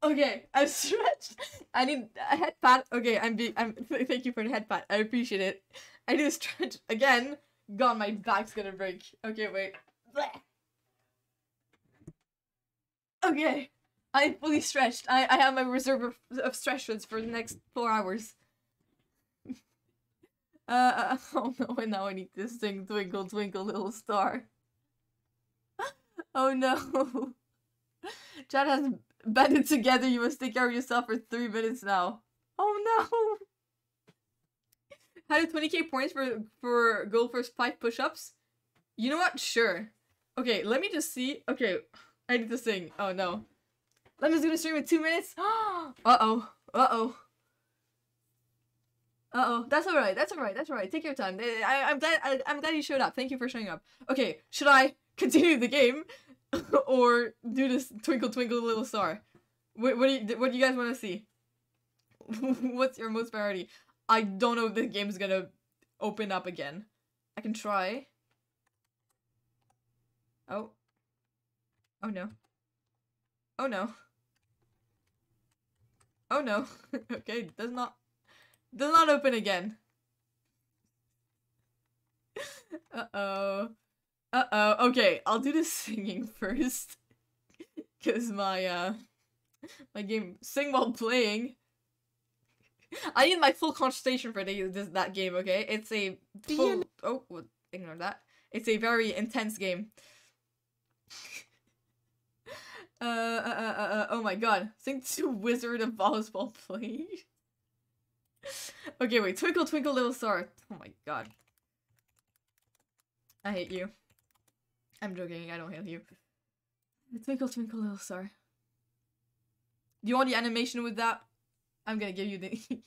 Okay, I've stretched. I need a head pat. Okay, I'm be I'm thank you for the head pat. I appreciate it. I need to stretch again. God, my back's gonna break. Okay, wait. Okay. I'm fully stretched. I, I have my reserve of, of stretches for the next four hours. uh, oh no, and now I need this thing, Twinkle Twinkle Little Star. oh no. Chad has banded together, you must take care of yourself for three minutes now. Oh no! How do 20k points for, for goal first five push-ups? You know what? Sure. Okay, let me just see. Okay, I need to sing. Oh no. Lemon's gonna stream in two minutes. uh oh. Uh oh. Uh oh. That's alright. That's alright. That's alright. Take your time. I, I'm glad. I, I'm glad you showed up. Thank you for showing up. Okay. Should I continue the game, or do this twinkle twinkle little star? What, what do you What do you guys want to see? What's your most priority? I don't know if the game's gonna open up again. I can try. Oh. Oh no. Oh no. Oh no. okay, does not does not open again. Uh-oh. Uh-oh. Okay, I'll do the singing first. Cause my uh my game sing while playing. I need my full concentration for the, this that game, okay? It's a full oh ignore that. It's a very intense game. Uh, uh, uh, uh, uh, oh my god. Sing to Wizard of Oz while playing. okay, wait. Twinkle, twinkle, little star. Oh my god. I hate you. I'm joking. I don't hate you. Twinkle, twinkle, little star. Do you want the animation with that? I'm gonna give you the...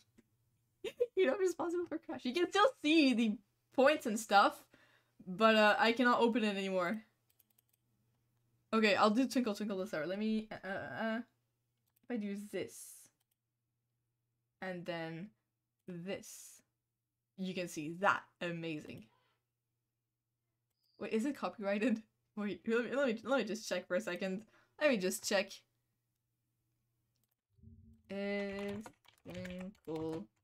You're not responsible for crash. You can still see the points and stuff, but uh, I cannot open it anymore. Okay, I'll do Twinkle Twinkle Little Star. Let me, uh, uh, if I do this, and then this, you can see that. Amazing. Wait, is it copyrighted? Wait, let me, let me, let me just check for a second. Let me just check. Is Twinkle.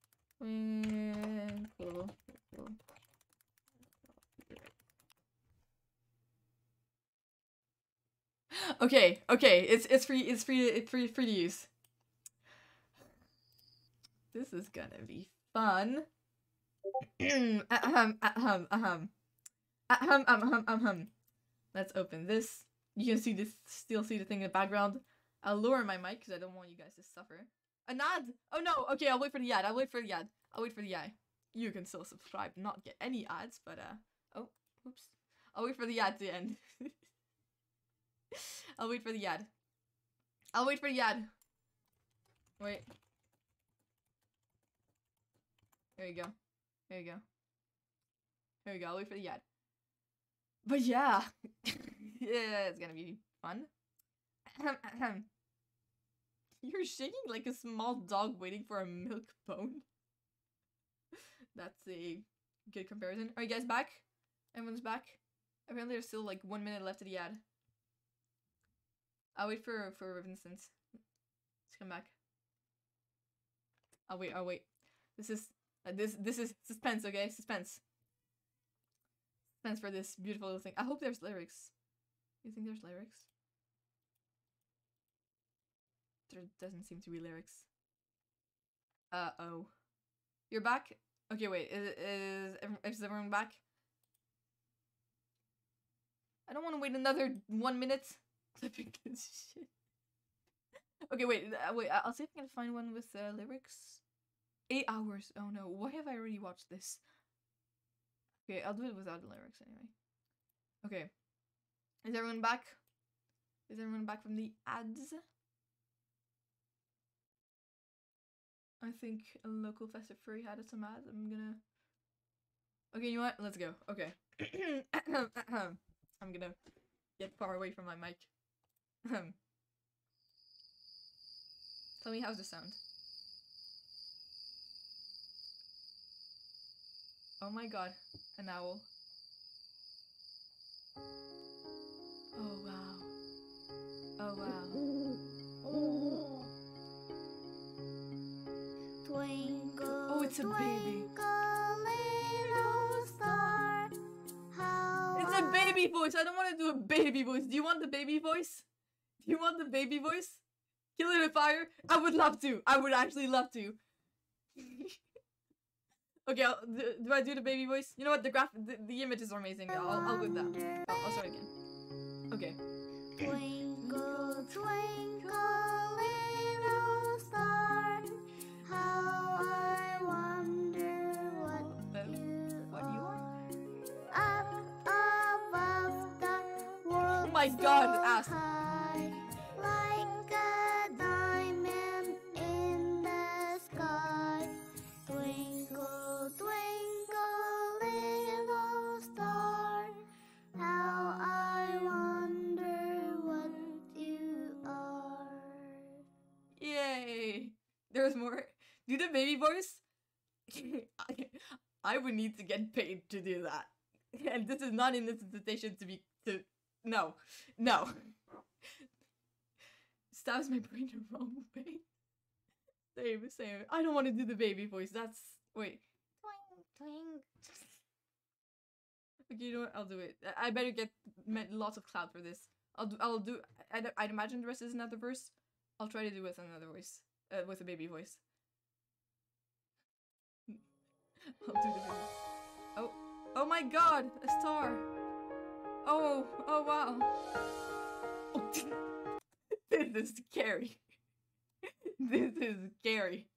Okay, okay, it's it's free it's free it's free free to use. This is gonna be fun. ahem, ahem, ahem. Ahem, ahem, ahem. Um, um, Let's open this. You can see this, still see the thing in the background. I'll lower my mic because I don't want you guys to suffer. An ad! Oh no! Okay, I'll wait for the ad. I'll wait for the ad. I'll wait for the ad. You can still subscribe, not get any ads, but uh, oh, oops. I'll wait for the ad to end. I'll wait for the ad. I'll wait for the ad. Wait. There you go. There you go. There you go. I'll wait for the ad. But yeah. yeah, it's gonna be fun. You're shaking like a small dog waiting for a milk bone. That's a good comparison. Are you guys back? Everyone's back? Apparently there's still like one minute left of the ad. I'll wait for for Vincent to come back. I'll wait. I'll wait. This is uh, this this is suspense. Okay, suspense. For this beautiful little thing. I hope there's lyrics. You think there's lyrics? There doesn't seem to be lyrics. Uh oh. You're back? Okay, wait. Is is is everyone back? I don't want to wait another one minute. Clipping this shit. Okay, wait. uh, wait. I'll see if I can find one with uh, lyrics. Eight hours. Oh no. Why have I already watched this? Okay, I'll do it without the lyrics anyway. Okay. Is everyone back? Is everyone back from the ads? I think a local festive free had some ads. I'm gonna. Okay, you know what? Let's go. Okay. I'm gonna get far away from my mic. Tell me how's the sound. Oh my god, an owl. Oh wow. Oh wow. Twinkle, Oh, it's a baby. twinkle, little star, how It's a baby voice. I don't want to do a baby voice. Do you want the baby voice? Do you want the baby voice? Kill it with fire? I would love to. I would actually love to. okay, I'll, do, do I do the baby voice? You know what? The graph, the, the images are amazing. I'll, I'll do that. I'll, I'll start again. Okay. Twinkle, twinkle, little star, how I wonder what Uh, you what you are. Up above the world Oh my god, so Do the baby voice? I, I would need to get paid to do that. And this is not in this invitation to be to no. No. Stabs my brain the wrong way. Same, same. I don't want to do the baby voice. That's wait. Twing, twing. Okay, you know what? I'll do it. I- I better get me- lots of clout for this. I'll do. I'll do. I'd, I'd imagine the rest is another verse. I'll try to do it with another voice. Uh, with a baby voice. I'll do the baby. Oh, oh my God! A star. Oh, oh wow. This is scary. this is scary.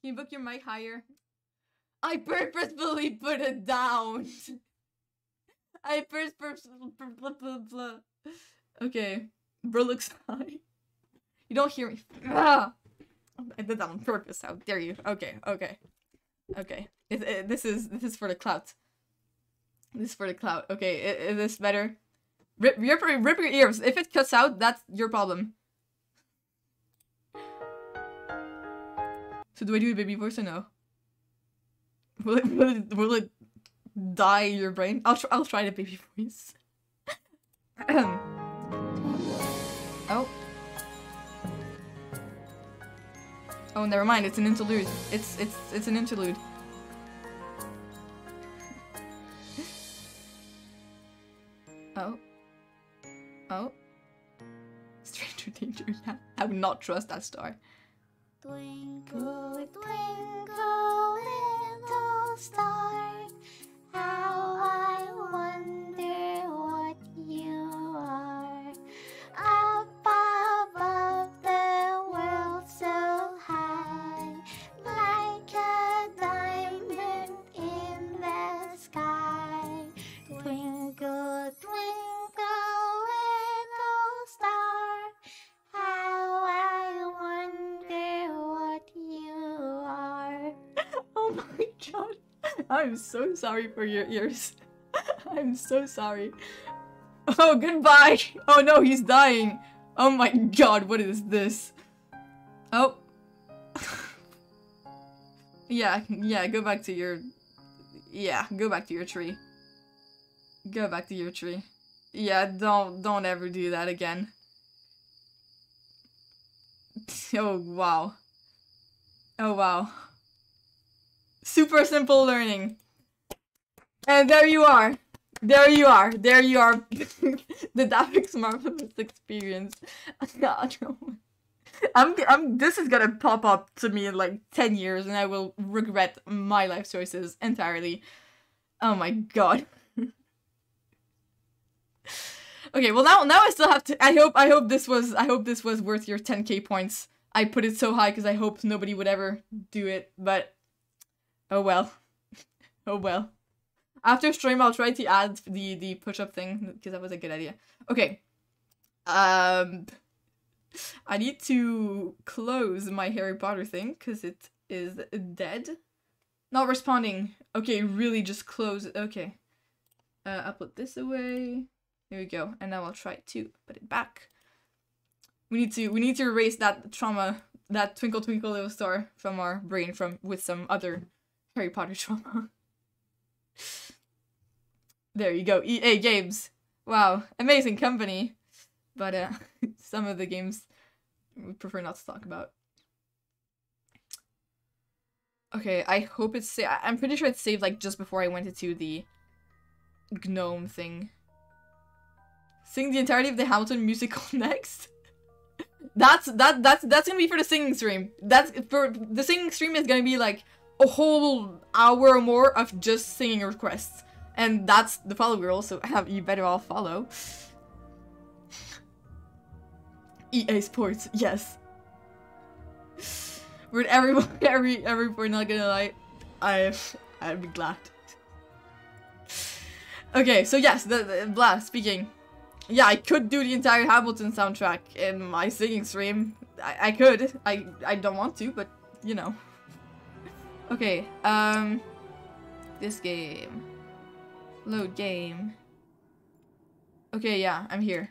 Can you book your mic higher? I purposefully put it down. I purposefully. Okay, bro looks high. You don't hear me. Ah! I did that on purpose. How dare you? Okay, okay, okay. It, it- eh, this is this is for the clout. This is for the clout. Okay, is this better? Rip, rip, rip your ears. If it cuts out, that's your problem. So do I do a baby voice or no? Will it, will it, will it dye your brain? I'll, tr- I'll try the baby voice. oh. Oh, never mind. It's an interlude. It's it's it's an interlude. oh. Oh. Stranger danger. I would not trust that star. Twinkle, twinkle, little star, how I'm so sorry for your ears. I'm so sorry. Oh, goodbye. Oh no, he's dying. Oh my god, what is this? Oh. yeah, yeah, go back to your. Yeah, go back to your tree. Go back to your tree. Yeah, don't don't ever do that again. Oh wow. Oh wow. Super simple learning. And there you are. There you are. There you are. the Daphx marvelous experience. I'm I'm this is gonna pop up to me in like 10 years and I will regret my life choices entirely. Oh my god. okay, well now now I still have to I hope I hope this was I hope this was worth your 10k points. I put it so high because I hoped nobody would ever do it, but oh well. oh well. After stream I'll try to add the the push-up thing because that was a good idea. Okay. Um I need to close my Harry Potter thing because it is dead. Not responding. Okay, really just close it. Okay. Uh, I'll put this away. There we go. And now I'll try to put it back. We need to we need to erase that trauma, that twinkle twinkle little star from our brain from with some other Harry Potter trauma. there you go. EA Games. Wow, amazing company. But uh some of the games we prefer not to talk about. Okay, I hope it's sa- I'm pretty sure it's saved like just before I went into the gnome thing. Sing the entirety of the Hamilton musical next. that's that that's that's gonna be for the singing stream. That's for the singing stream is gonna be like a whole hour or more of just singing requests, and that's the follow girl. So have you better all follow. EA Sports, yes. With every every every point, not gonna lie, I I'd be glad. Okay, so yes, the, the blah. Speaking, yeah, I could do the entire Hamilton soundtrack in my singing stream. I, I could. I I don't want to, but you know. Okay, um, this game, load game. Okay, yeah, I'm here.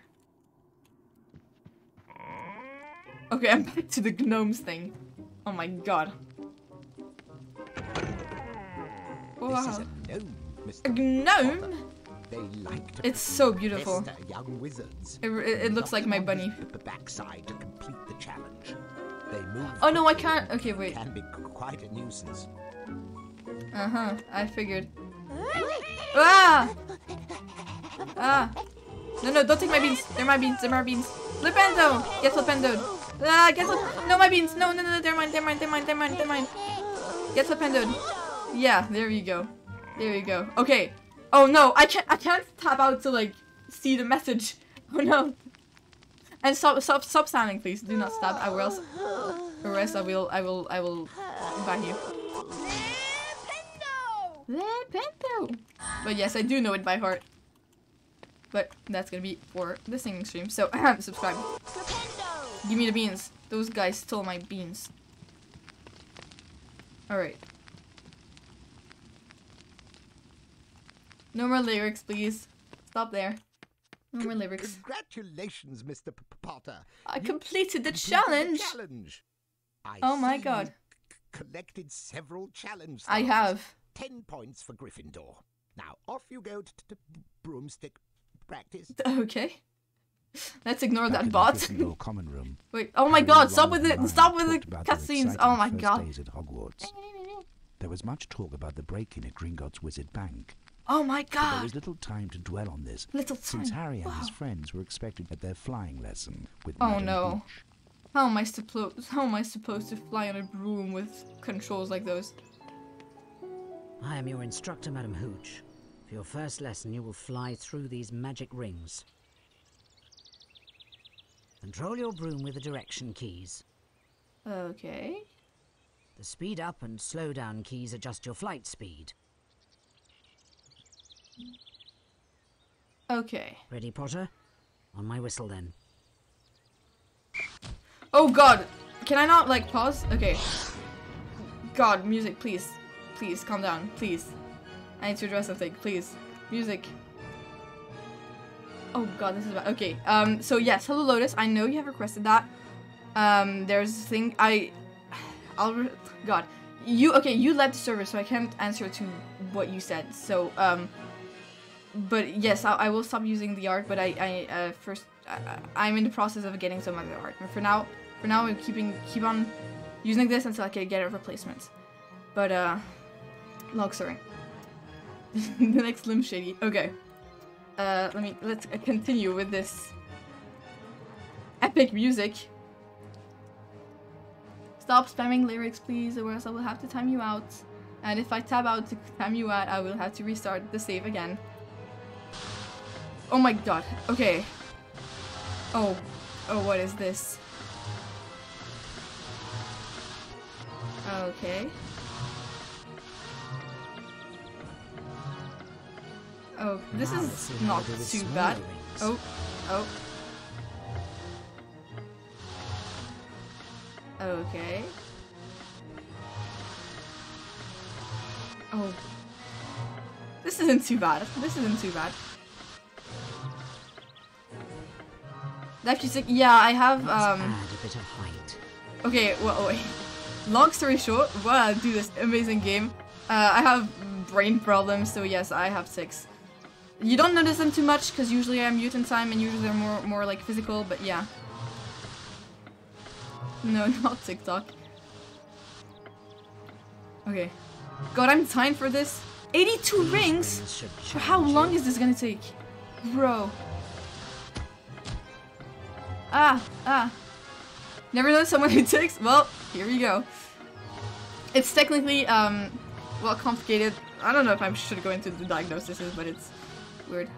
Okay, I'm back to the gnomes thing. Oh my god. Wow. A gnome, gnome? They like to It's so beautiful. pester young wizards. It, it, it looks like my bunny. The backside to complete the challenge. They move. Oh no, I can't. Okay, wait. Can be quite a nuisance. Uh huh. I figured. Ah! Ah! No, no, don't take my beans. They're my beans. They're my beans. Flipendo! Get flipendoed. Ah, get flip. No, my beans. No, no, no, they're mine. They're mine. They're mine. They're mine. They're mine. Get flipendoed. Yeah, there you go. There you go. Okay. Oh no, I can't. I can't tap out to like see the message. Oh no. And stop, stop, stop standing, please. Do not stab, or else, or else I will, I will, I will ban you. Flipendo. But yes, I do know it by heart. But that's gonna be for the singing stream. So subscribe. Give me the beans. Those guys stole my beans. Alright. No more lyrics, please. Stop there. More lyrics. Congratulations, Mr. P Potter. I completed the challenge. challenge. I Oh my god. collected several challenge. I have. Ten points for Gryffindor. Now off you go to, broomstick practice. Okay. Let's ignore Back that the bot. Common room. Wait. Oh my Harry, god, stop with it. Stop with the talked about their cutscenes. Oh my god. days at Hogwarts. There was much talk about the break-in at Gringotts Wizard Bank. Oh my But there god. was little time to dwell on this, Little time. since. Harry and his friends were expected at their flying lesson with Oh Madame no. Hooch. How am I supposed how am I supposed to fly on a broom with controls like those? I am your instructor, Madam Hooch. For your first lesson, you will fly through these magic rings. Control your broom with the direction keys. Okay. The speed up and slow down keys adjust your flight speed. Okay. Ready, Potter? On my whistle, then. Oh god. Can I not like pause? Okay. God, music, please. Please, calm down. Please. I need to address something. Please. Music. Oh god, this is bad. Okay. Um, so yes, hello Lotus. I know you have requested that. Um, there's a thing I I'll God. You okay, you led the server, so I can't answer to what you said. So, um but yes, I, I will stop using the art. But I, I uh, first I, I'm in the process of getting some other art. But for now, for now, I'm keeping keep on using this until I can get a replacement. But uh, log story. the next Slim Shady. Okay. Uh, let me let's continue with this epic music. Stop spamming lyrics, please, or else I will have to time you out. And if I tab out to time you out, I will have to restart the save again. Oh my god. Okay. Oh. Oh, what is this? Okay. Oh, this Now is let's see how not they do with too bad. Oh, oh. Okay. Oh. This isn't too bad. This isn't too bad. That music, yeah, I have, um... add a bit of height. Okay, well, wait. Long story short, I do this amazing game, uh, I have brain problems, so yes, I have six. You don't notice them too much, because usually I'm mute in time, and usually they're more, more like physical, but yeah. No, not TikTok. Okay. God, I'm timed for this. 82 These rings? For how long is this gonna take? Bro. Ah, ah. Never know someone who takes. Well, here we go. It's technically, um, well, complicated. I don't know if I should go into the diagnoses, but it's weird.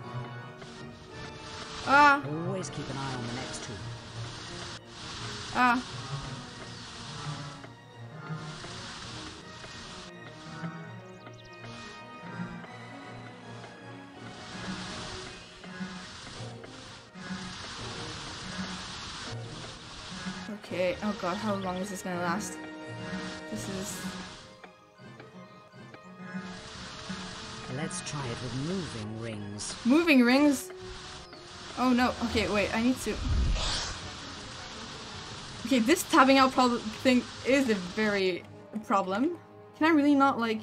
Ah, Always keep an eye on the next two. ah. Okay, oh god, how long is this gonna last? This is... Let's try it with moving rings. Moving rings? Oh no, okay, wait, I need to... Okay, this tabbing out problem thing is a very problem. Can I really not, like...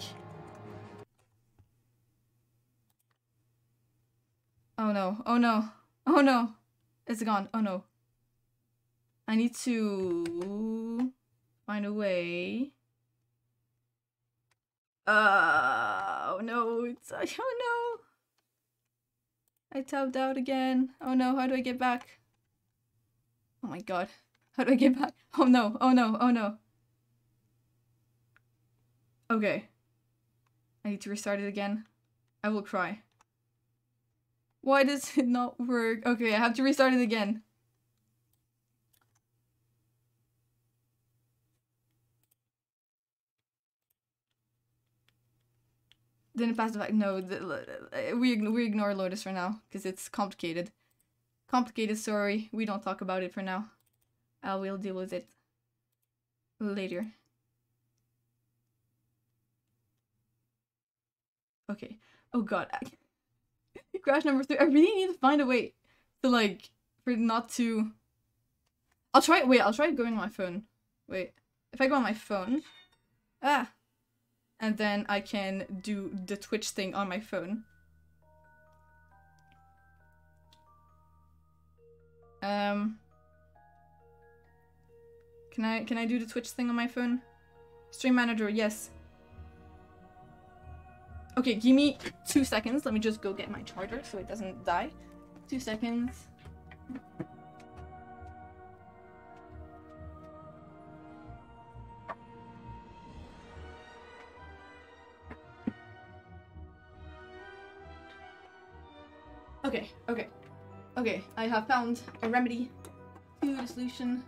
Oh no, oh no, oh no! It's gone, oh no. I need to find a way. Uh, oh no, it's, oh no! I tabbed out again. Oh no, how do I get back? Oh my god. How do I get back? Oh no, oh no, oh no. Okay. I need to restart it again. I will cry. Why does it not work? Okay, I have to restart it again. Didn't pass the back. No, the, we we ignore Lotus for now because it's complicated. Complicated story. We don't talk about it for now. I will deal with it later. Okay. Oh god. Crash number three. I really need to find a way to like for not to. I'll try. Wait. I'll try going on my phone. Wait. If I go on my phone. Ah and then I can do the Twitch thing on my phone. Um Can I can I do the Twitch thing on my phone? Stream manager, yes. Okay, give me two seconds. Let me just go get my charger so it doesn't die. Two seconds. Okay, okay. Okay, I have found a remedy to the solution.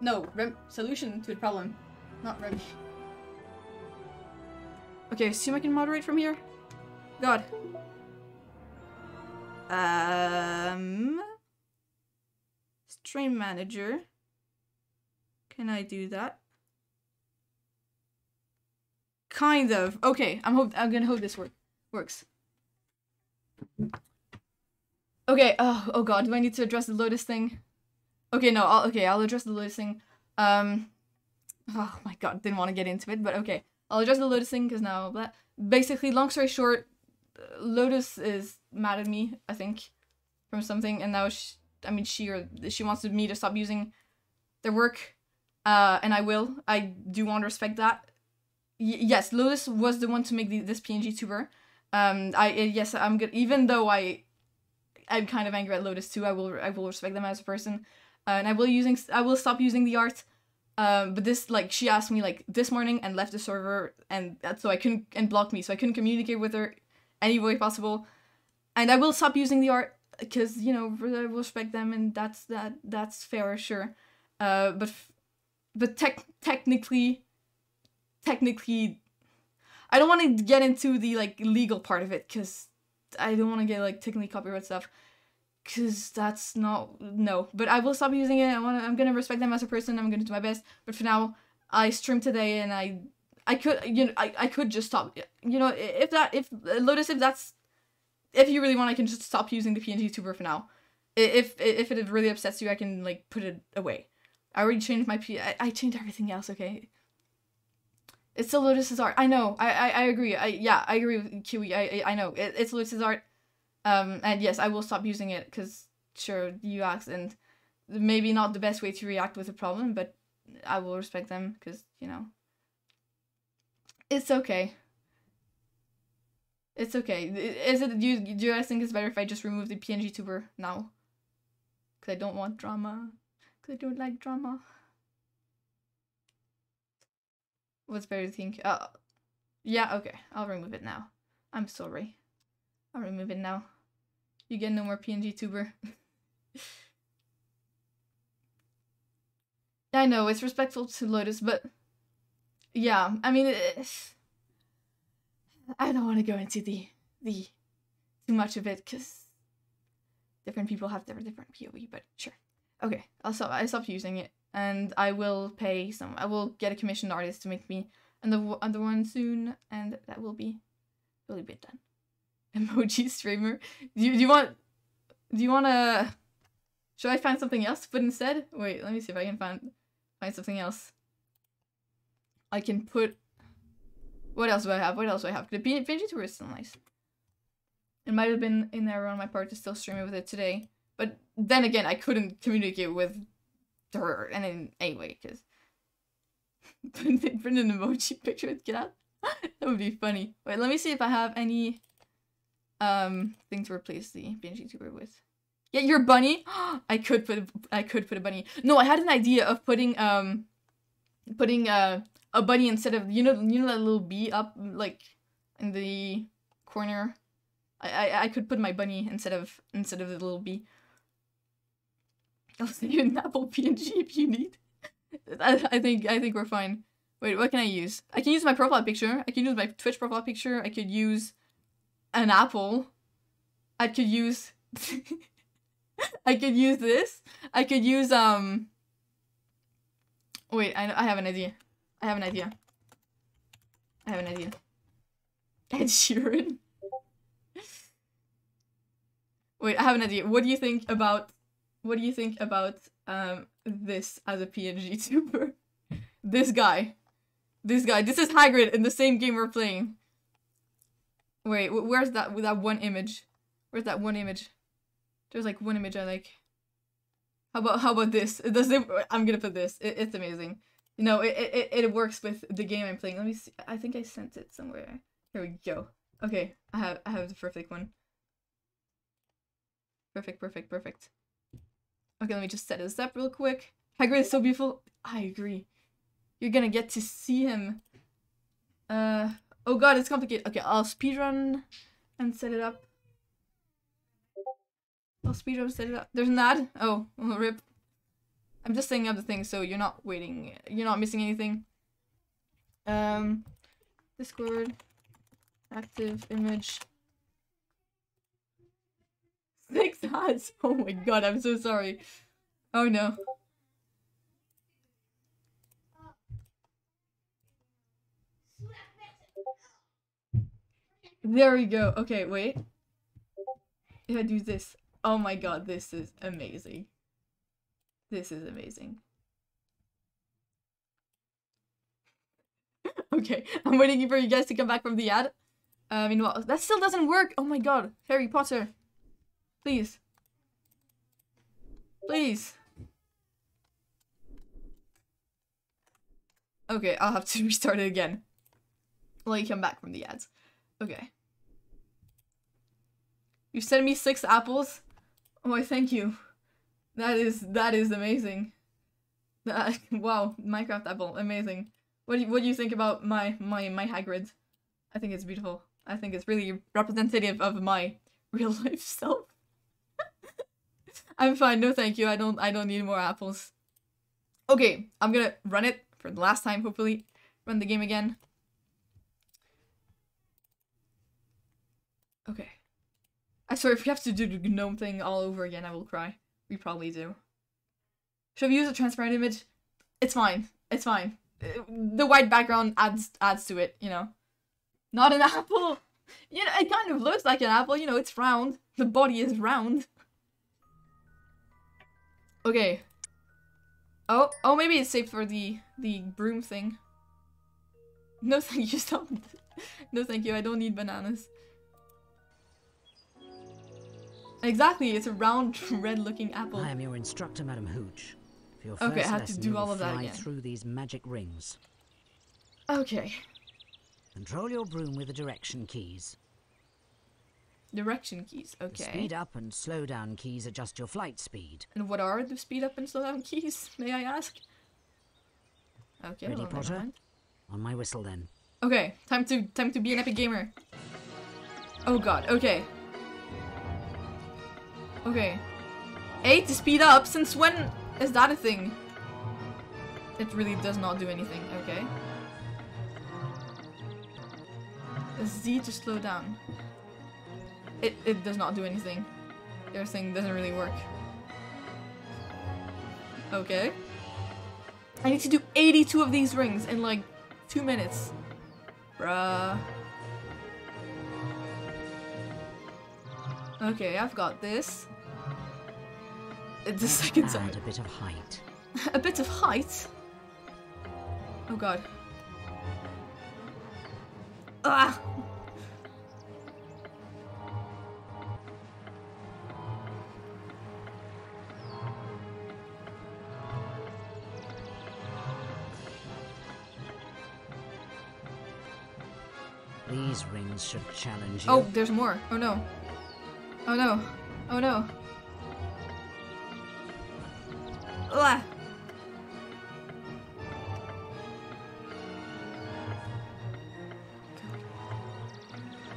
No, solution to the problem, not remedy. Okay, assume I can moderate from here? God. Um... Stream manager. Can I do that? Kind of. Okay, I'm hope I'm gonna hope this work works. Okay, oh, oh god, do I need to address the Lotus thing? Okay, no, I'll, okay, I'll address the Lotus thing. Um, oh my god, didn't want to get into it, but okay. I'll address the Lotus thing because now, but basically, long story short, Lotus is mad at me, I think, from something, and now she, I mean, she or she wants me to stop using their work, uh, and I will. I do want to respect that. Y- yes, Lotus was the one to make the, this PNG tuber. Um, I yes, I'm good. Even though I, I'm kind of angry at Lotus too. I will I will respect them as a person, uh, and I will using I will stop using the art. Um, but this like she asked me like this morning and left the server and so I couldn't and blocked me so I couldn't communicate with her any way possible, and I will stop using the art because you know I will respect them and that's that that's fair sure, uh, but but tech technically, technically, I don't want to get into the like legal part of it because I don't want to get like technically copyright stuff because that's not no. But i will stop using it. I want i'm gonna respect them as a person. I'm gonna do my best. But for now i streamed today and i i could you know i, I could just stop you know if that if lotus if that's if you really want i can just stop using the png tuber for now. If if it really upsets you i can like put it away. I already changed my p i, I changed everything else okay it's still lotus's art i know i i, I agree i yeah i agree with kiwi i i know it, it's lotus's art um, and yes, I will stop using it because sure you asked, and maybe not the best way to react with a problem, but I will respect them because you know it's okay. It's okay. Is it do you, do you guys think it's better if I just remove the PNG tuber now? Cause I don't want drama. Cause I don't like drama. What's better to think? Uh, yeah, okay. I'll remove it now. I'm sorry. I'll remove it now. You get no more PNG tuber. I know, it's respectful to Lotus, but yeah, I mean, it, I don't want to go into the the too much of it because different people have different POV, but sure. Okay, I'll stop. I stopped using it, and I will pay some. I will get a commissioned artist to make me another other one soon, and that will be really bit done emoji streamer. Do you, do you want do you want to should I find something else put instead? Wait, let me see if I can find find something else. I can put what else do I have? What else do I have? The PNG tour is still nice. It might have been in there on my part to still stream it with it today. But then again, I couldn't communicate with and then, anyway, because print an emoji picture with cat. that would be funny. Wait, let me see if I have any um thing to replace the PNG tuber with. Yeah, your bunny. I could put I could put a bunny. No, I had an idea of putting um putting uh, a bunny instead of you know you know that little bee up like in the corner. I I, I could put my bunny instead of instead of the little bee. I'll send you an Apple PNG if you need. I, I think I think we're fine. Wait, what can I use? I can use my profile picture. I can use my Twitch profile picture. I could use an apple. I could use I could use this. I could use um Wait, I I have an idea. I have an idea. I have an idea. Ed Sheeran. Wait, I have an idea. What do you think about what do you think about um this as a PNG tuber? this guy. This guy. This is Hagrid in the same game we're playing. Wait, where's that that one image? Where's that one image? There's like one image I like. How about how about this? Does it, I'm gonna put this. It, it's amazing. You know, it, it it works with the game I'm playing. Let me see. I think I sent it somewhere. Here we go. Okay, I have I have the perfect one. Perfect, perfect, perfect. Okay, let me just set this up real quick. Hagrid is so beautiful. I agree. You're gonna get to see him. Uh, Oh god, it's complicated. Okay, I'll speedrun and set it up. I'll speedrun set it up. There's an ad? Oh, oh, rip. I'm just setting up the thing so you're not waiting. You're not missing anything. Um, Discord, active image. Six ads. Oh my god, I'm so sorry. Oh no. There we go. Okay, wait. If I do this. Oh my god, this is amazing. This is amazing. okay, I'm waiting for you guys to come back from the ad. Uh, I mean, meanwhile, that still doesn't work. Oh my god, Harry Potter. Please. Please. Okay, I'll have to restart it again. While you come back from the ads. Okay. You sent me six apples? Oh, I thank you. That is that is amazing. That, wow, Minecraft apple, amazing. What do you, what do you think about my my my Hagrid? I think it's beautiful. I think it's really representative of my real life self. I'm fine, no thank you. I don't I don't need more apples. Okay, I'm gonna run it for the last time, hopefully. Run the game again. Okay. I swear if we have to do the gnome thing all over again, I will cry. We probably do. Should we use a transparent image? It's fine. It's fine. Uh, The white background adds adds to it, you know. Not an apple! You know, it kind of looks like an apple, you know, it's round. The body is round. Okay. Oh, oh, maybe it's safe for the the broom thing. No, thank you. Stop. no, thank you. I don't need bananas. Exactly, it's a round, red-looking apple. I am your instructor, Madam Hooch. For your Okay, I first have to do all of that fly again. through these magic rings. Okay. Control your broom with the direction keys. Direction keys. The Okay. speed up and slow down keys adjust your flight speed. And what are the speed up and slow down keys? May I ask? Okay. Ready, well, Potter? On my whistle then. Okay, time to time to be an epic gamer. Oh god. Okay. Okay. A to speed up. Since when is that a thing? It really does not do anything. Okay. Z to slow down. It it does not do anything. Your thing doesn't really work. Okay. I need to do 82 of these rings in like two minutes. Bruh. Okay, I've got this. It's the second time. Add a bit of height. a bit of height. Oh god. Ah! These rings should challenge you. Oh, there's more. Oh no. Oh no. Oh no. Ah!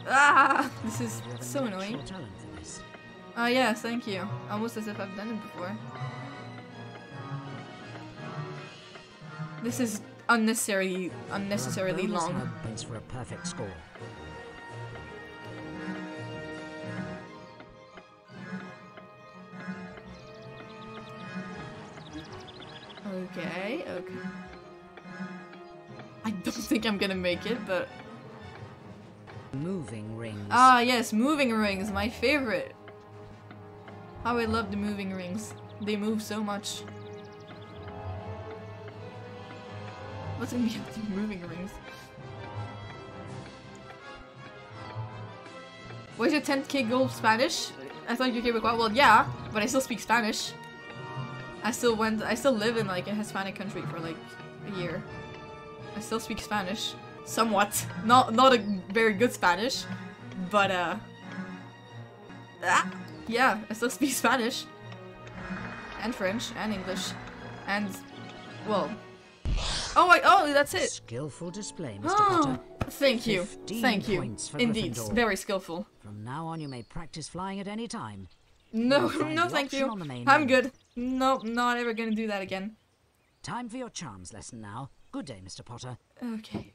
Ah! This is You have a so annoying. talent for this. Ah, yes, thank you. Almost as if I've done it before. This is unnecessarily unnecessarily long. for a perfect score. Okay. I don't think I'm gonna make it, but Moving rings. ah yes, moving rings, my favorite. How I love the moving rings. They move so much. What's in the moving rings? Was your 10k goal Spanish? I thought you came across. Well, yeah, but I still speak Spanish. I still went. I still live in like a Hispanic country for like a year. I still speak Spanish, somewhat. Not not a very good Spanish, but uh. Ah, yeah, I still speak Spanish. And French and English, and well. Oh, I, oh, that's it. Skillful display, Mr. Oh, Potter. thank you, thank you. Indeed, Gryffindor. very skillful. From now on, you may practice flying at any time. No, no, thank you. on the main I'm good. No, not ever gonna do that again. Time for your charms lesson now. Good day, Mr. Potter. Okay.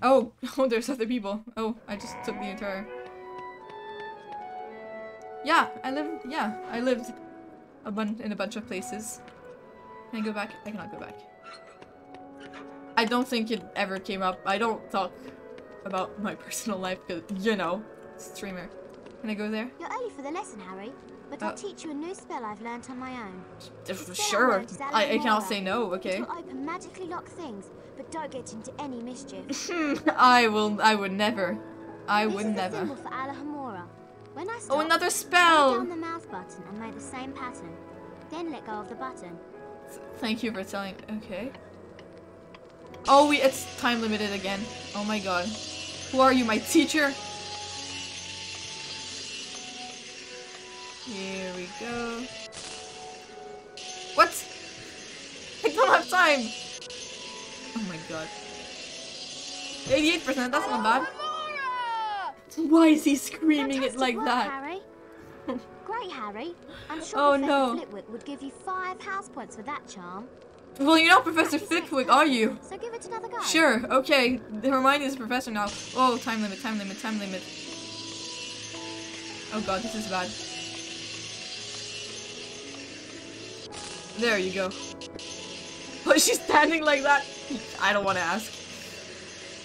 Oh, oh, there's other people. Oh, I just took the entire. Yeah, I live. Yeah, I lived a bun in a bunch of places. Can I go back? I cannot go back. I don't think it ever came up. I don't talk about my personal life because you know, streamer. Can I go there? You're early for the lesson, Harry. but Uh. I'll teach you a new spell I've learnt on my own. I Sure. I, I cannot say no, okay? It will open magically locked things, but don't get into any mischief. I will I would never. I this would is never. symbol for Alohomora. When I Oh, stop, another hold spell! down the mouth button and make the same pattern. Then let go of the button. Thank you for telling. Okay. Oh, we it's time limited again. Oh my god. Who are you, my teacher? Go. What? I don't have time. Oh my god. 88%, that's not bad. Why is he screaming it like work, that? Harry. Great, Harry. I'm sure Oh, Professor no. Flitwick would give you five house points for that charm. Well, you're not Professor Flitwick, are you? So give it another go. Sure, okay. Hermione is a professor now. Oh, time limit, time limit, time limit. Oh god, this is bad. There you go. Was she's standing like that? I don't want to ask.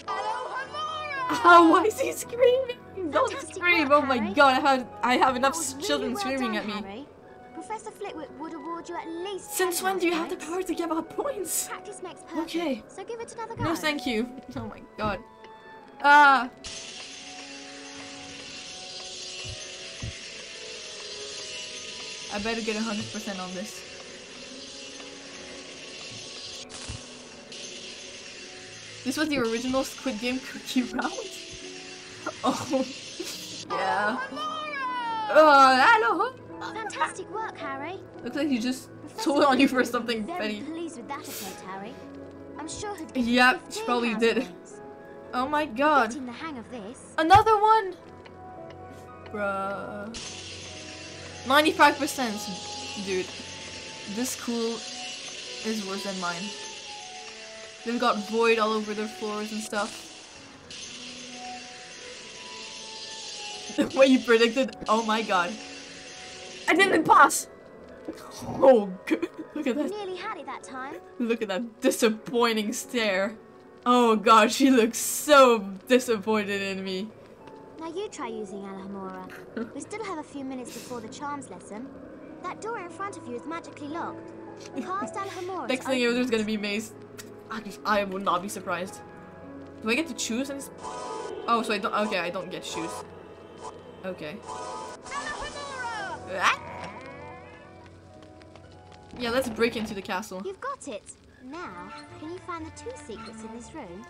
Oh, why is he screaming? Don't Fantastic scream! work, Oh my Harry. god, I have I have enough really children well screaming done, at me. Harry. Professor Flitwick would award you at least. Since when do you have the power to give out points? Practice makes perfect. Okay. So give it another go. No, thank you. Oh my god. Ah. I better get 100% on this. This was the original Squid Game cookie round? Oh. yeah. Oh, hello. Fantastic work, Harry. Looks like he just told on you for something Very petty. pleased with that attempt, Harry. I'm sure he'd. Yep, she probably did. Oh my god. Getting the hang of this. Another one? Bruh. 95%. Dude. This school is worse than mine. They've got void all over their floors and stuff. what you predicted, oh my god. I didn't pass! Oh, good. look at that. nearly had it that time. Look at that disappointing stare. Oh god, she looks so disappointed in me. Now you try using Alohomora. we still have a few minutes before the charms lesson. That door in front of you is magically locked. Cast Alohomora. Next thing you know, there's gonna be maze. I, would not be surprised. Do I get to choose? And oh, so I don't. Okay, I don't get choose. Okay. Ah! Yeah, let's break into the castle. You've got it. Now, can you find the two secrets in this room?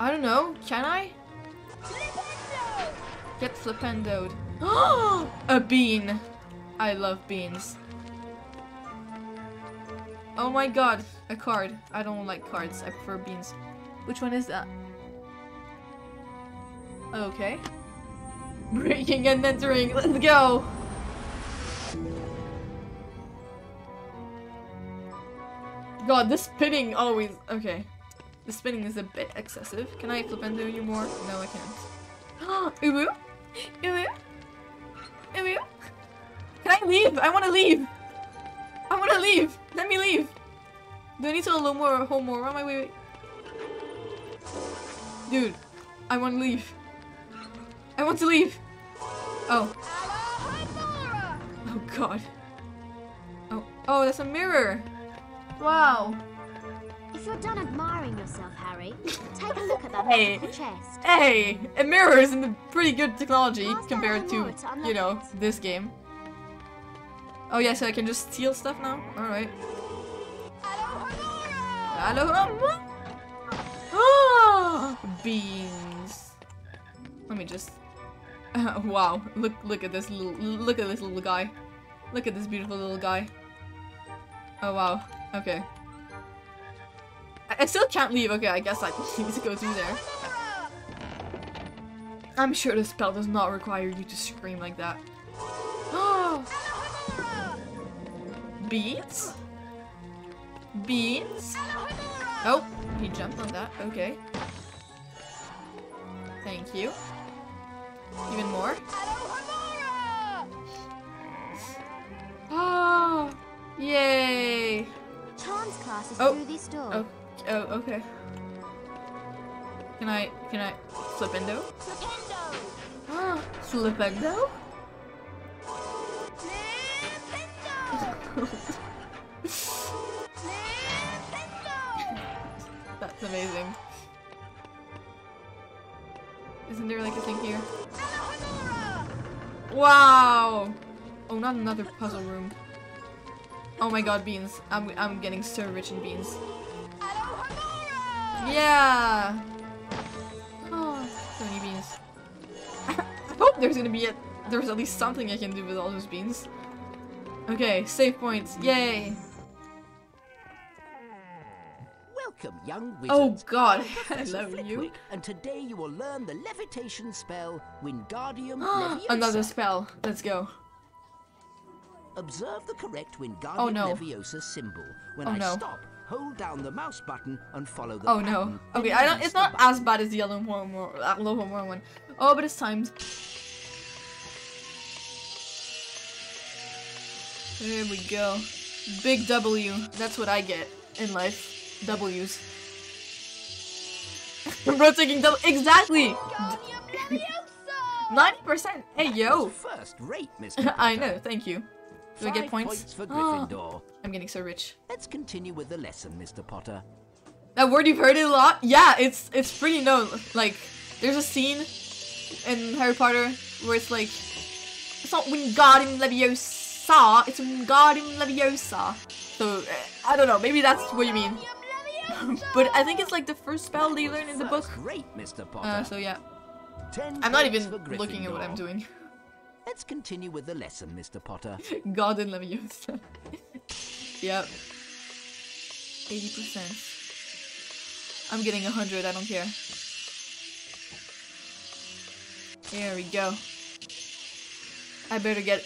I don't know. Can I? Get flipendoed. A bean. I love beans. Oh my god, a card. I don't like cards. I prefer beans. Which one is that? Okay. Breaking and entering. Let's go. God, this spinning always. Okay. The spinning is a bit excessive. Can I flipendo you more? No, I can't. Uwu? Uwu? Uwu? Can I leave? I want to leave. I want to leave. Let me leave. Do I need to a little more hold more on my way? Wait. Dude, I want to leave. I want to leave. Oh. Oh god. Oh, oh, that's a mirror. Wow. If you're done admiring yourself, Harry, take a look at that Hey. chest. Hey, a mirror is in the pretty good technology compared to, to you know, it? this game. Oh yeah, so I can just steal stuff now? Alright. Hello, beans. Let me just. wow, look, look at this little, look at this little guy. Look at this beautiful little guy. Oh wow. Okay. I, I still can't leave. Okay, I guess I need to go through there. I'm sure the spell does not require you to scream like that. Beans? Beans? Oh, he jumped on that. Okay. Thank you. Even more? Oh, yay! Charms class is Oh. through this door. Oh, oh, okay. Can I, can I, flipendo? Ah, flipendo? That's amazing. Isn't there like a thing here? Wow! Oh, not another puzzle room. Oh my god, beans. I'm, I'm getting so rich in beans. Yeah! Oh, so many beans. I hope there's gonna be a- there's at least something I can do with all those beans. Okay, save points. Yay! Welcome, young Oh god, Professor hello you. And today you will learn the levitation spell Wingardium Leviosa. Another spell. Let's go. Observe the correct Wingardium Oh, no. Leviosa symbol. When Oh, I no. stop, hold down the mouse button and follow the Oh no. pattern, then Okay, I don't. It's not as bad as the yellow more more uh, one. Oh, but it's timed. There we go. Big W. That's what I get in life. W's. Bro taking double exactly. Ninety percent. Hey yo. First rate, Mr. I know. Thank you. Do I get points? points for Gryffindor. I'm getting so rich. Let's continue with the lesson, Mr. Potter. That word you've heard it a lot? Yeah, it's it's pretty known. Like, there's a scene in Harry Potter where it's like, it's not Wingardium Leviosa, it's Wingardium Leviosa. So, uh, I don't know, maybe that's what you mean. but I think it's like the first spell they learn in the book. Great, Mr. Potter. Uh, so yeah. Ten I'm not even looking at what I'm doing. Let's continue with the lesson, Mr. Potter. God in Leviosa. yep. 80%. I'm getting 100, I don't care. There we go. I better get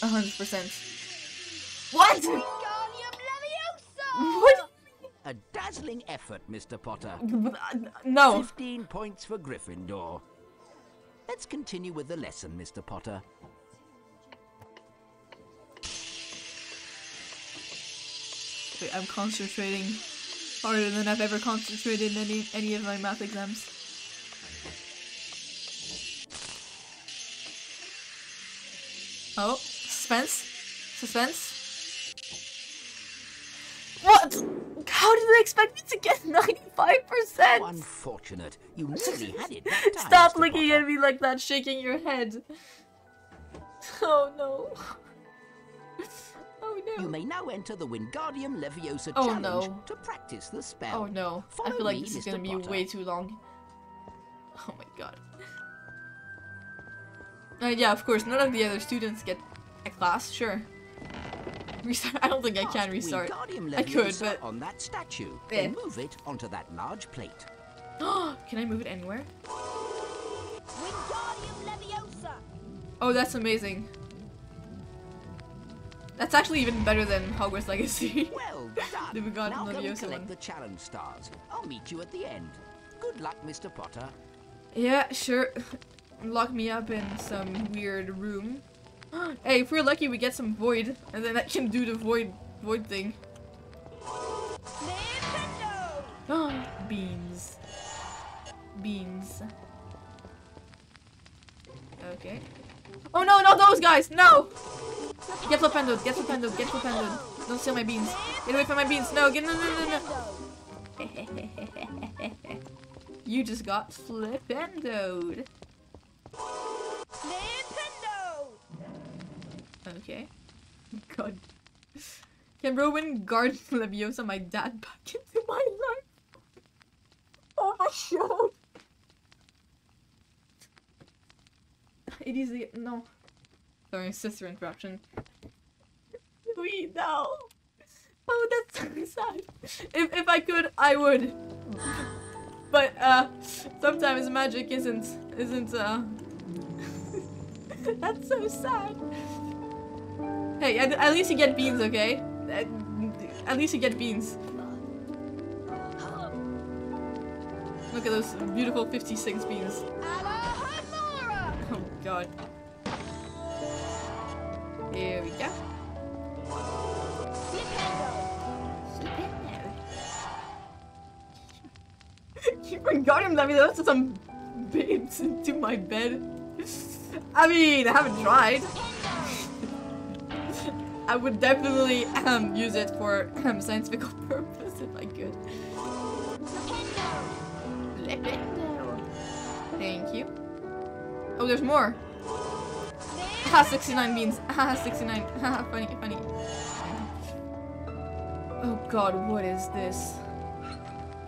100%. What? What? A dazzling effort, Mr. Potter. No. 15 points for Gryffindor. Let's continue with the lesson, Mr. Potter. Wait, I'm concentrating harder than I've ever concentrated in any, any of my math exams. Oh, suspense? Suspense? What? How did they expect me to get 95%? Unfortunate. You nearly had it that time. Stop Mr. looking Potter. at me like that, shaking your head. Oh no. Oh no. You may now enter the Wingardium Leviosa Oh, challenge no. to practice the spell. Oh no. I feel like me, this is Mr. gonna be Potter. way too long. Oh my god. Uh, yeah, of course, none of the other students get a class, sure. Restart? I don't think I can restart. Wingardium I could, but... on that statue. Eh. Then move it onto that large plate. can I move it anywhere? Oh, that's amazing. That's actually even better than Hogwarts Legacy. Well done. the Wingardium now go and collect one. the challenge stars. I'll meet you at the end. Good luck, Mr. Potter. Yeah, sure. Lock me up in some weird room. hey, if we're lucky, we get some void, and then I can do the void void thing. Beans. Beans. Okay. Oh no, not those guys! No! Get flipendoed, get flipendoed, get flipendoed. Don't steal my beans. Get away from my beans. No, get no no no no. you just got flipendoed. Okay. God. Can Rowan guard Leviosa, my dad, back into my life? Oh my god. It is a- no. Sorry, sister interruption. We no. Oh, that's so sad. If if I could, I would. But uh, sometimes magic isn't isn't uh. that's so sad. Hey, at, at least you get beans, okay? At, at least you get beans. Look at those beautiful 56 beans. Oh god. Here we go. You forgot him that me that's some beans into my bed. I mean, I haven't tried. I I would definitely um, use it for um, scientific purpose if I could. Thank you. Oh, there's more. Ha, 69 beans. Ha, 69. Ha, funny, funny. Oh god, what is this?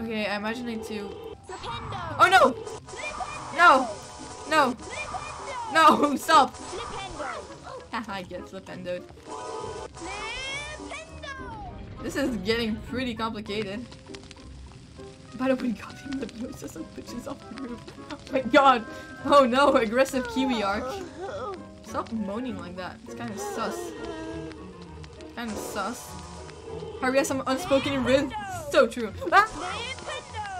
Okay, I imagine it to... Oh no! No! No! No! Stop! Haha, I get flipendoed. This is getting pretty complicated. By the way, God, the Leviosa some bitches off the roof. Oh my god! Oh no, aggressive Kiwi arc. Stop moaning like that. It's kind of sus. Kind of sus. Harvey has some unspoken riz. So true. Ah!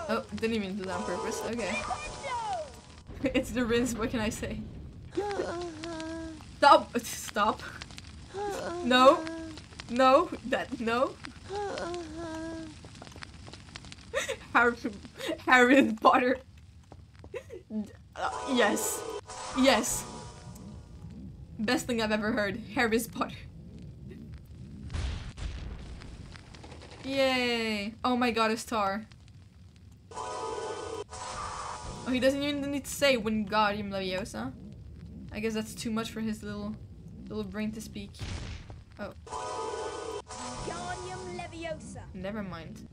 Oh, didn't even do that on purpose. Okay. it's the Riz, what can I say? Stop! Stop. No. No. That, no. Harry, Harry Potter. Uh, yes. Yes. Best thing I've ever heard. Harry Potter. Yay! Oh my god, a star. Oh, he doesn't even need to say Wingardium Leviosa. I guess that's too much for his little little brain to speak. Oh. Never mind.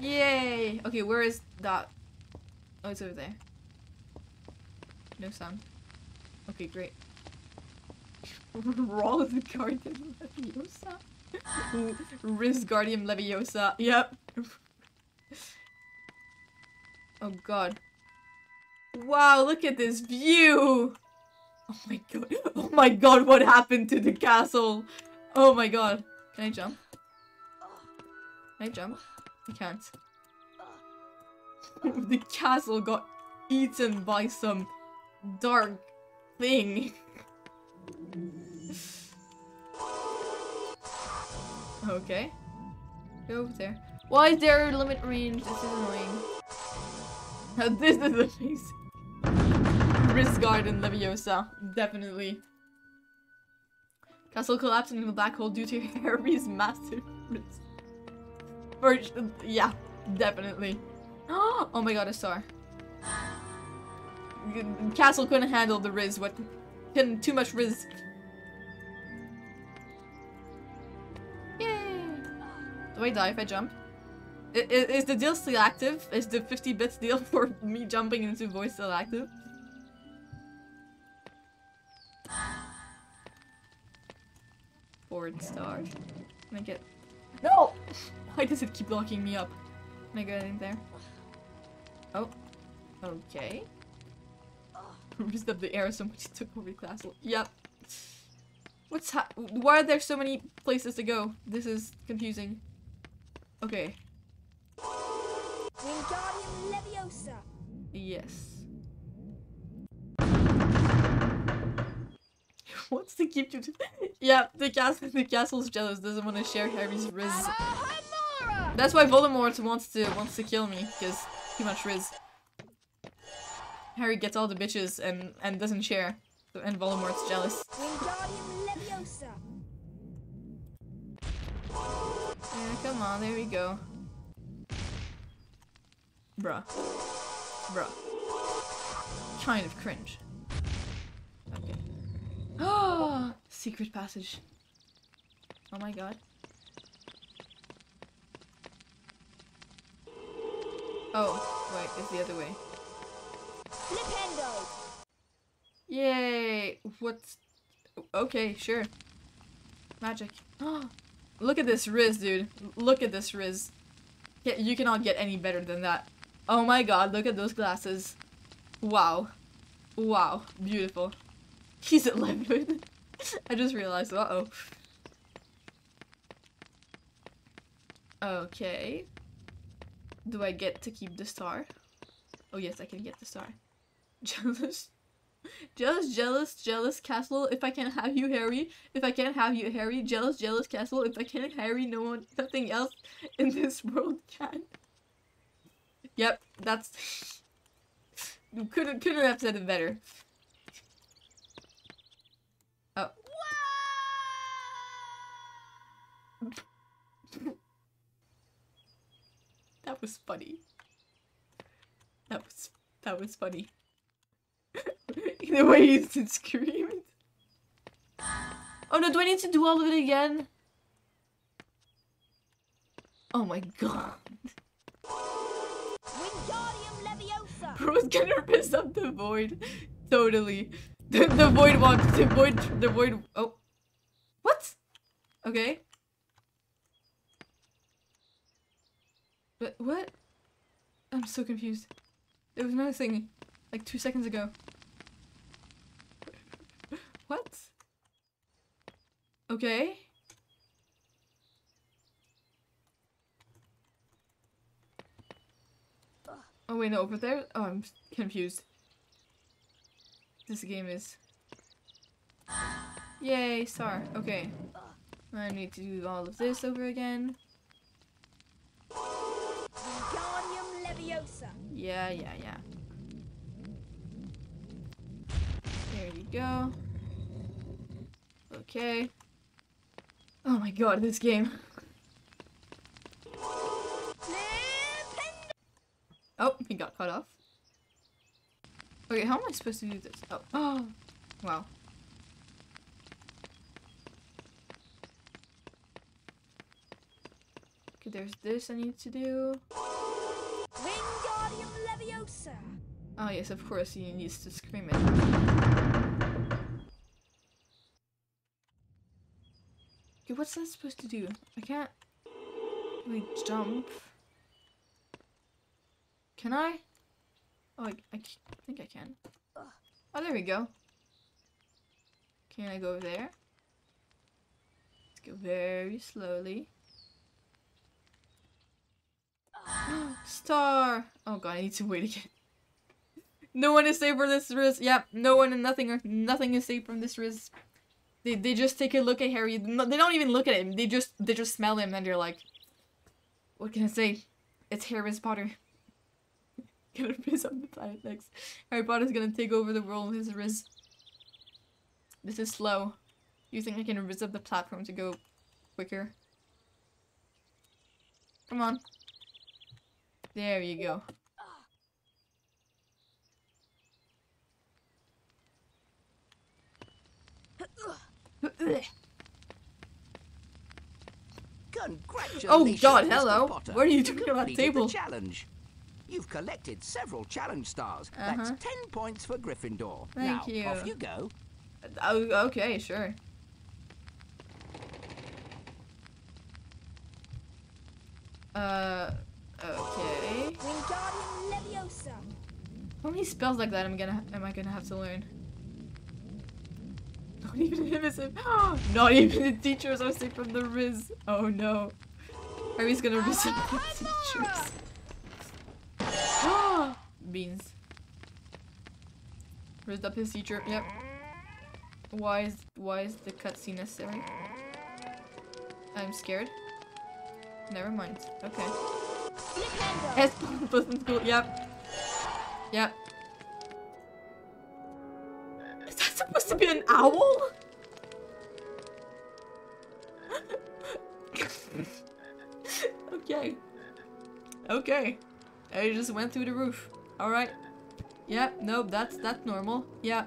Yay! Okay, where is that? Oh, it's over there. No sound. Okay, great. Raw the Guardian Leviosa? Riz Guardian Leviosa. Yep. oh god. Wow, look at this view! Oh my god. Oh my god, what happened to the castle? Oh my god. Can I jump? Can I jump? I can't. the castle got eaten by some dark thing. okay. Go over there. Why is there a limit range? This is annoying. This is amazing. Risgard and Leviosa. Definitely. Castle collapsed into the black hole due to Harry's massive. For yeah, definitely. Oh my god, a star. Castle couldn't handle the Riz. What? Too much Riz. Yay! Do I die if I jump? I is the deal still active? Is the 50 bits deal for me jumping into voice still active? Forward star. Can I get... No! Why does it keep locking me up? Can I get in there? Oh. Okay. Rizzed up the air so much it took over the castle. Yep. What's ha- Why are there so many places to go? This is confusing. Okay. Wingardium Leviosa. Yes. Wants to keep you. yeah, the castle. The castle's jealous. Doesn't want to share Harry's riz. That's why Voldemort wants to wants to kill me because too much riz. Harry gets all the bitches and and doesn't share, and Voldemort's jealous. Yeah, come on, there we go. Bruh. Bruh. Kind of cringe. Oh, secret passage. Oh my god. Oh, wait, it's the other way. Flipendo. Yay! What's... Okay, sure. Magic. Oh, Look at this Riz, dude. Look at this Riz. Yeah, you cannot get any better than that. Oh my god, look at those glasses. Wow. Wow. Beautiful. He's 11. I just realized. Uh-oh. Okay. Do I get to keep the star? Oh yes, I can get the star. Jealous. Jealous, jealous, jealous castle. If I can't have you, Harry. If I can't have you, Harry. Jealous, jealous castle. If I can't Harry, no one, nothing else in this world can. Yep, that's. You couldn't couldn't have said it better. Oh. that was funny. That was that was funny. the way you screamed. Oh no, do I need to do all of it again? Oh my god. Bro's gonna piss up the void. Totally. The, the void wants the void the void oh. What? Okay. But what? I'm so confused. There was another thing like two seconds ago. What? Okay. Oh wait, no, over there? Oh, I'm confused. This game is... Yay, star. Okay. I need to do all of this over again. Wingardium Leviosa! Yeah, yeah, yeah. There you go. Okay. Oh my god, this game. Oh, he got cut off. Okay, how am I supposed to do this? Oh, oh, wow. Okay, there's this I need to do. Wingardium Leviosa! Oh yes, of course he needs to scream it. Okay, what's that supposed to do? I can't really jump. Can I? Oh, I think I can. Oh, there we go. Can I go there? Let's go very slowly. Star! Oh god, I need to wait again. No one is safe from this risk. Yep, no one and nothing nothing is safe from this risk. They they just take a look at Harry. No, They don't even look at him. They just they just smell him and they're like, "What can I say? It's Harry Potter." gonna piss on the planet next. Harry Potter's gonna take over the world with his Riz. This is slow. You think I can Riz up the platform to go quicker? Come on. There you go. Congratulations, Oh god, hello. Potter. What are you You've doing on that completed the table? challenge. You've collected several challenge stars. Uh-huh. That's ten points for Gryffindor. Thank now, you. off you go. Oh, okay, sure. Uh, okay. Wingardium Leviosa! How many spells like that am I gonna am I gonna have to learn? Not even him is Not even the teachers are safe from the Riz. Oh no. Harry's gonna Riz the teachers. Beans. Rizzed up his teacher. Yep. Why is why is the cutscene necessary? I'm scared. Never mind. Okay. Both in school. Yep. Yep. Is that supposed to be an owl? okay. Okay. I just went through the roof. Alright. Yep, nope, that's that's normal. Yeah.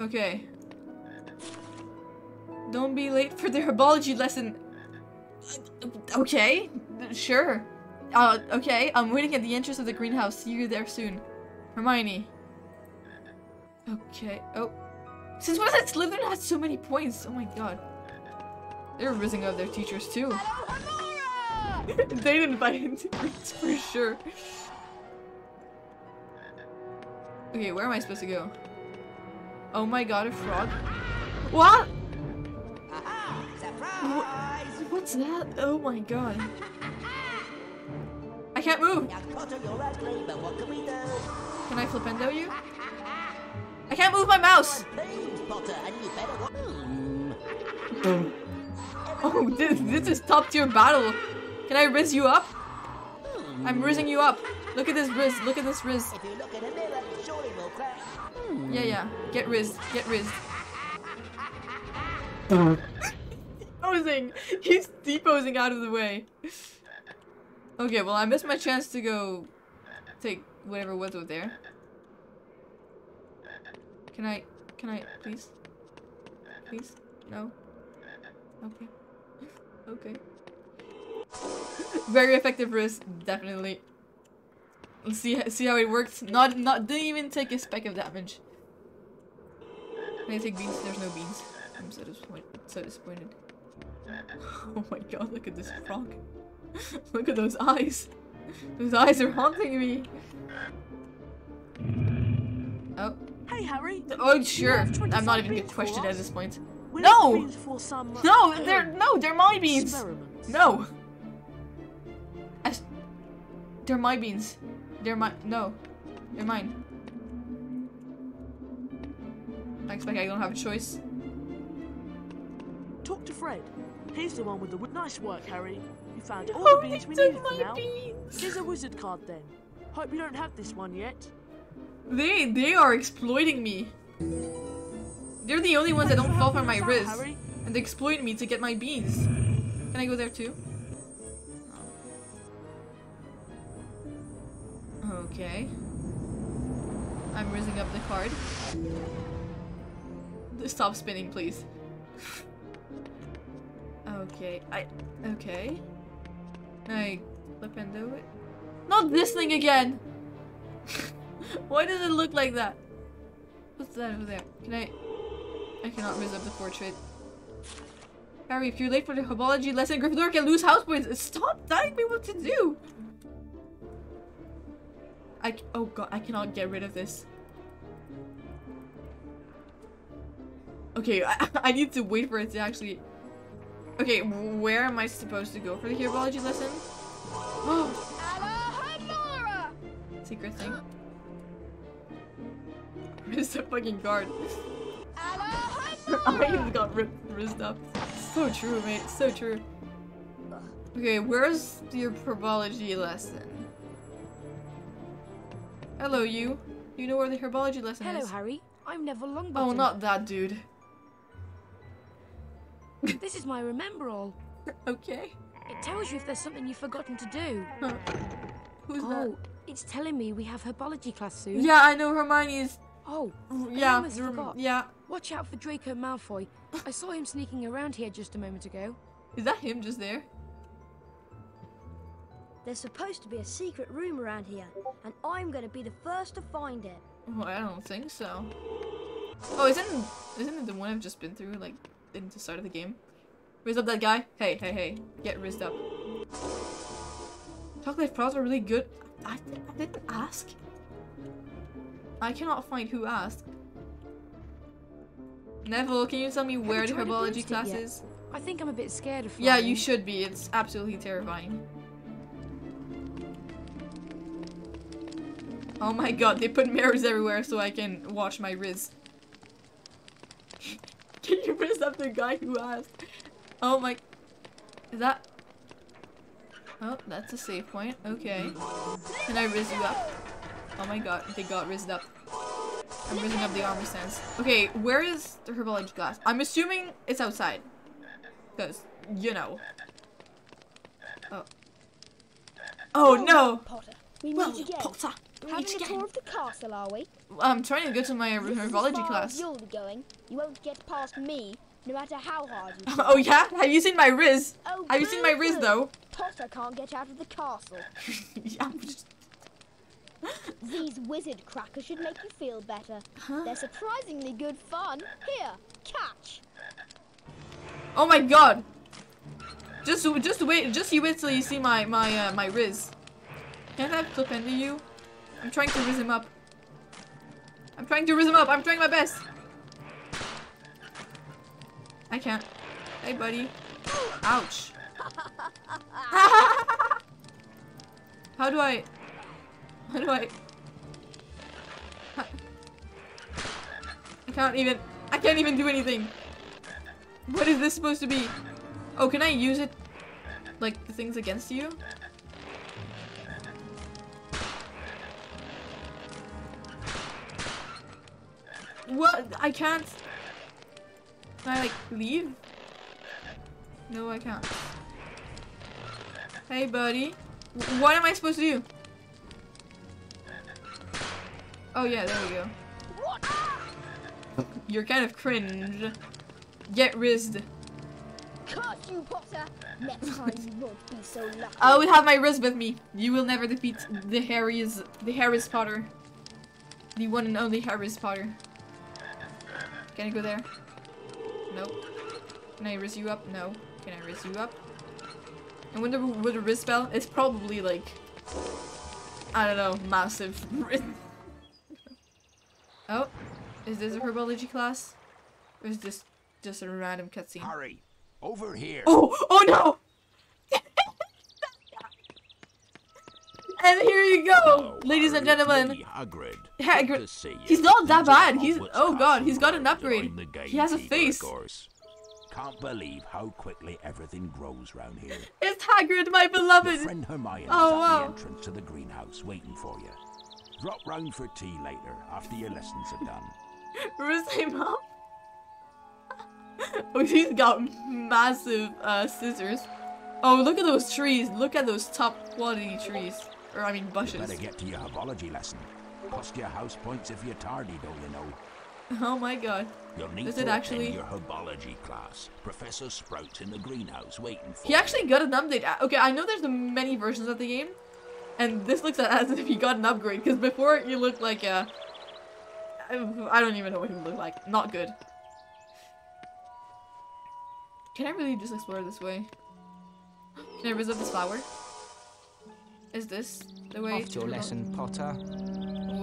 Okay. Don't be late for the herbology lesson. Uh, okay, sure. Uh, okay, I'm waiting at the entrance of the greenhouse. See you there soon. Hermione. Okay, oh. Since when has Slytherin had so many points? Oh my god. They're rizzing up their teachers too. they didn't buy into Greeks for sure. Okay, where am I supposed to go? Oh my god, a frog. What? Wha- What's that? Oh my god. I can't move. Can I flipendo you? I can't move my mouse. Oh, this, this is top tier battle. Can I riz you up? I'm rizzing you up. Look at this riz. Look at this riz. Yeah, yeah. Get riz. Get riz. Uh. posing. He's deposing out of the way. Okay, well I missed my chance to go take whatever was over there. Can I? Can I? Please? Please? No? Okay. okay. Very effective risk, definitely. Let's see see how it works. Not not didn't even take a speck of damage. Can I take beans? There's no beans. I'm so disappointed. So disappointed. Oh my god! Look at this frog. look at those eyes. Those eyes are haunting me. Oh. Hey, Harry. Oh, sure. I'm not even gonna question at this point. No! some, uh, No, they're no, they're my beans. No. As they're my beans. They're my no. They're mine. I expect I don't have a choice. Talk to Fred. He's the one with the nice work, Harry. You found all Oh, the beans we took needed for my now. beans. Here's a wizard card then. Hope you don't have this one yet. They they are exploiting me. They're the only ones that don't fall for my Out, riz. Harry. And they exploit me to get my beans. Can I go there too? Okay. I'm raising up the card. Stop spinning, please. okay, I... Okay. I flip and do it? Not this thing again! Why does it look like that? What's that over there? Can I... I cannot raise up the portrait. Harry, if you're late for the herbology lesson, Gryffindor can lose house points. Stop telling me what to do! I... oh god, I cannot get rid of this. Okay, I, I need to wait for it to actually... Okay, where am I supposed to go for the herbology lesson? Secret thing. Where's the fucking guard? I just got ripped, rizzed up. So true, mate. So true. Okay, where's your herbology lesson? Hello, you. You know where the herbology lesson Hello, is? Harry. I'm Neville Longbottom. Oh, not that dude. This is my Remembrall. okay. It tells you if there's something you've forgotten to do. Who's oh, that? it's telling me we have herbology class soon. Yeah, I know Hermione's. Oh, mm, I yeah, almost forgot. yeah. Watch out for Draco Malfoy. I saw him sneaking around here just a moment ago. Is that him just there? There's supposed to be a secret room around here, and I'm going to be the first to find it. Oh, I don't think so. Oh, isn't isn't it the one I've just been through, like, in the start of the game? Riz up that guy. Hey, hey, hey. Get rizzed up. Chocolate frogs are really good. I, I didn't ask. I cannot find who asked. Neville, can you tell me where the you tried a herbology class yet? is? I think I'm a bit scared of Yeah, you should be. It's absolutely terrifying. Oh my god, they put mirrors everywhere so I can watch my Riz. Can you Riz up the guy who asked? Oh my... Is that... Oh, that's a save point. Okay. Can I Riz you up? Oh my god, they got Rizzed up. I'm rizzing up the armor sense. Okay, where is the herbology class? I'm assuming it's outside. Because, you know. Oh. Oh no! Potter. We Well, meet again. Potter, we Having a tour of the castle, are we? I'm trying to go to my This is as herbology class. You'll be going. You won't get past me, no matter how hard you try. Oh yeah? Have you seen my Riz? Oh, Have you seen my Riz boo-boo. though? Potter can't get out of the castle. yeah, I'm just... These wizard crackers should make you feel better. They're surprisingly good fun. Here, catch. Oh my god! Just just wait just you wait till you see my my uh, my Riz. Can't I flip into you? I'm trying to Riz him up. I'm trying to Riz him up. I'm trying my best. I can't. Hey buddy. Ouch. How do I How do I I can't even I can't even do anything. What is this supposed to be? Oh, can I use it? Like, the things against you? What? I can't... Can I, like, leave? No, I can't. Hey, buddy. W- What am I supposed to do? Oh, yeah, there we go. You're kind of cringe. Get rizzed. Curse you, Potter! Next time you won't be so lucky. I will have my Riz with me. You will never defeat the Harry's, the Harris Potter. The one and only Harris Potter. Can I go there? Nope. Can I Riz you up? No. Can I Riz you up? I wonder with a Riz spell, it's probably like, I don't know, massive oh, is this a herbology class? Or is this just a random cutscene? Hurry, over here. Oh, oh no! and here you go, oh, ladies and gentlemen. Hagrid. Hagrid. Good to see you. He's not that bad. He's oh god, he's got an upgrade. I'm the game He has a face. Of course. Can't believe how quickly everything grows round here. It's Hagrid, my beloved. Your friend Hermione's Oh, at the entrance to the greenhouse waiting for you. Drop round for tea later after your lessons are done. Riz him up. oh, he's got massive uh, scissors. Oh, look at those trees. Look at those top quality trees. Or I mean bushes. Better get to your herbology lesson. Cost you house points if you're tardy, don't you know? Oh my god. You'll need Does to it attend actually- your herbology class. Professor Sprout's in the greenhouse waiting for He actually got an update. Uh, Okay, I know there's many versions of the game, and this looks as if he got an upgrade. Because before he looked like a, I don't even know what he looked like. Not good. Can I really just explore this way? Can I visit this flower? Is this the way? Off to your lesson, Potter.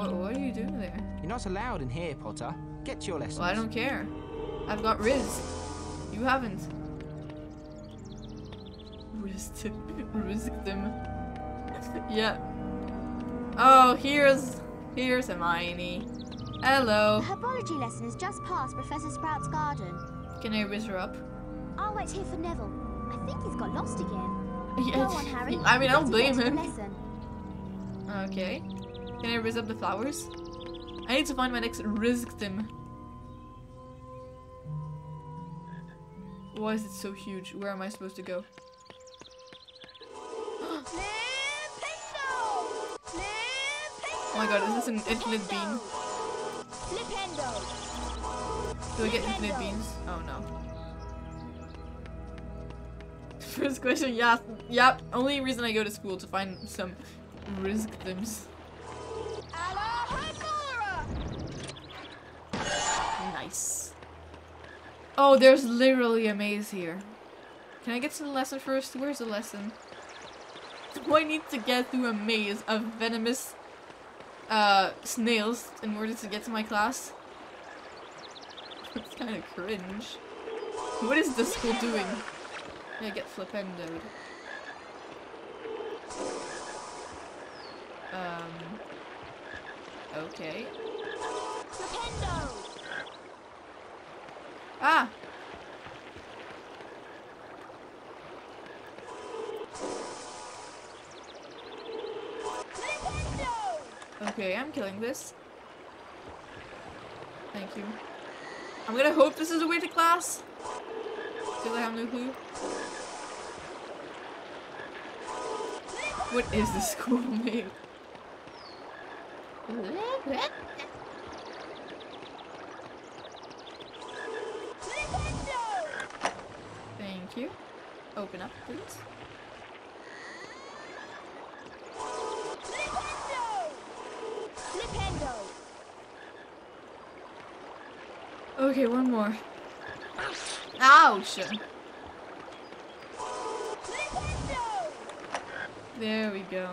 What, what are you doing there? You're not allowed in here, Potter. Get to your lessons. Well, I don't care. I've got Riz. You haven't. Rizzed him. Rizzed him. yeah. Oh, here's here's Hermione. Hello. The herbology lesson is just past Professor Sprout's garden. Can I riz her up? I'll wait here for Neville. I think he's got lost again. Yeah, Go on, Harry. I mean, I don't Get blame him. lesson. Okay. Can I riz up the flowers? I need to find my next Rizgtim. Why is it so huge? Where am I supposed to go? Oh my god, is this an infinite bean? Do I get infinite beans? Oh no. First question, yeah, yep. Only reason I go to school to find some Rizgtims. Nice. Oh, there's literally a maze here. Can I get to the lesson first? Where's the lesson? Do I need to get through a maze of venomous uh, snails in order to get to my class? It's kind of cringe. What is this school doing? Yeah, get flipendoed. Um. Okay. Flipendo! Ah! Okay, I'm killing this. Thank you. I'm gonna hope this is a way to class. Still I have no clue. What is this school name? Thank you. Open up, please. Okay, one more. Ouch! There we go.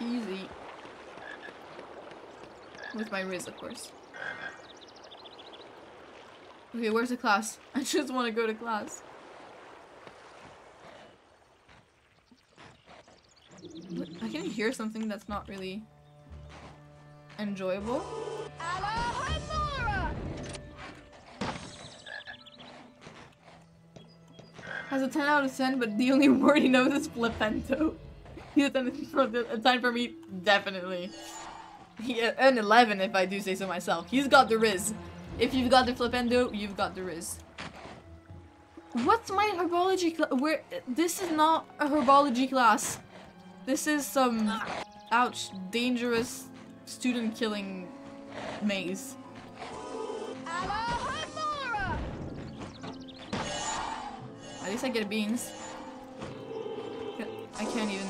Easy. With my Riz, of course. Okay, where's the class? I just want to go to class. I can hear something that's not really enjoyable. Has a 10 out of 10, but the only word he knows is Flipendo. He's a 10 for the- a 10 for me, definitely. He, an 11 if I do say so myself. He's got the Riz. If you've got the Flipendo, you've got the Riz. What's my herbology class? Where? This is not a herbology class. This is some, ouch, dangerous student killing maze. At least I get beans. I can't even.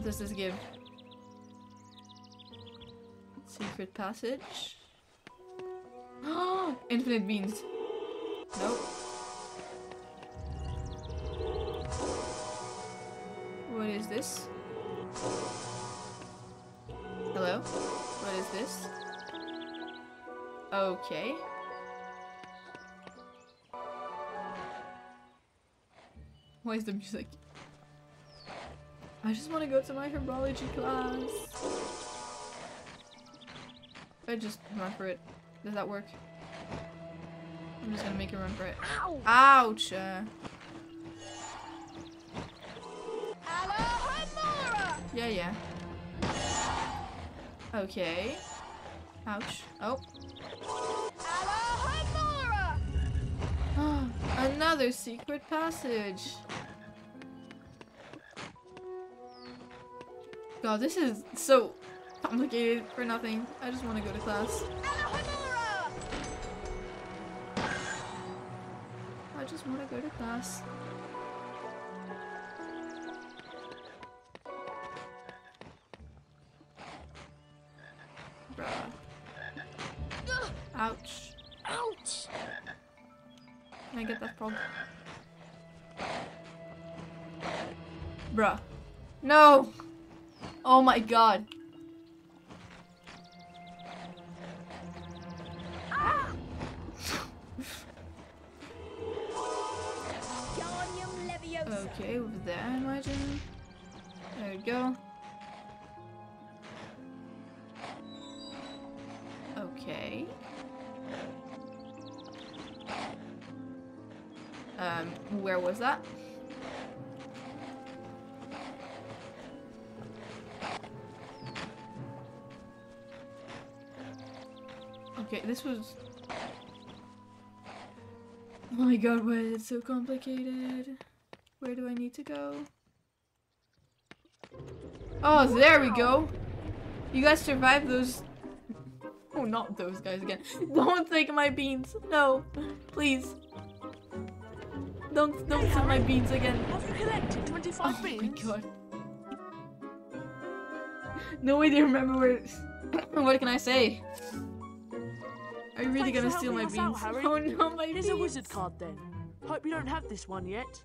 What does this give? Secret passage. Infinite beans. Nope. What is this? Hello? What is this? Okay. Why is the music? I just want to go to my herbology class. I just run for it. Does that work? I'm just gonna make a run for it. Ow! Ouch! Uh, yeah, yeah. Okay. Ouch. Oh. Another secret passage. God, this is so complicated for nothing. I just want to go to class. I just want to go to class. Bruh. Ouch. Ouch! Can I get that frog? Bruh. No! Oh my god. God, why is it so complicated? Where do I need to go? Oh, there we go! You guys survived those... Oh, not those guys again. Don't take my beans! No! Please! Don't, don't take my beans again! Have you collected 25 Oh my god. No way they remember where... what can I say? Are you really Thanks gonna steal my helping us beans? out, Harry. Oh no, my Here's beans! a wizard card then. Hope you don't have this one yet.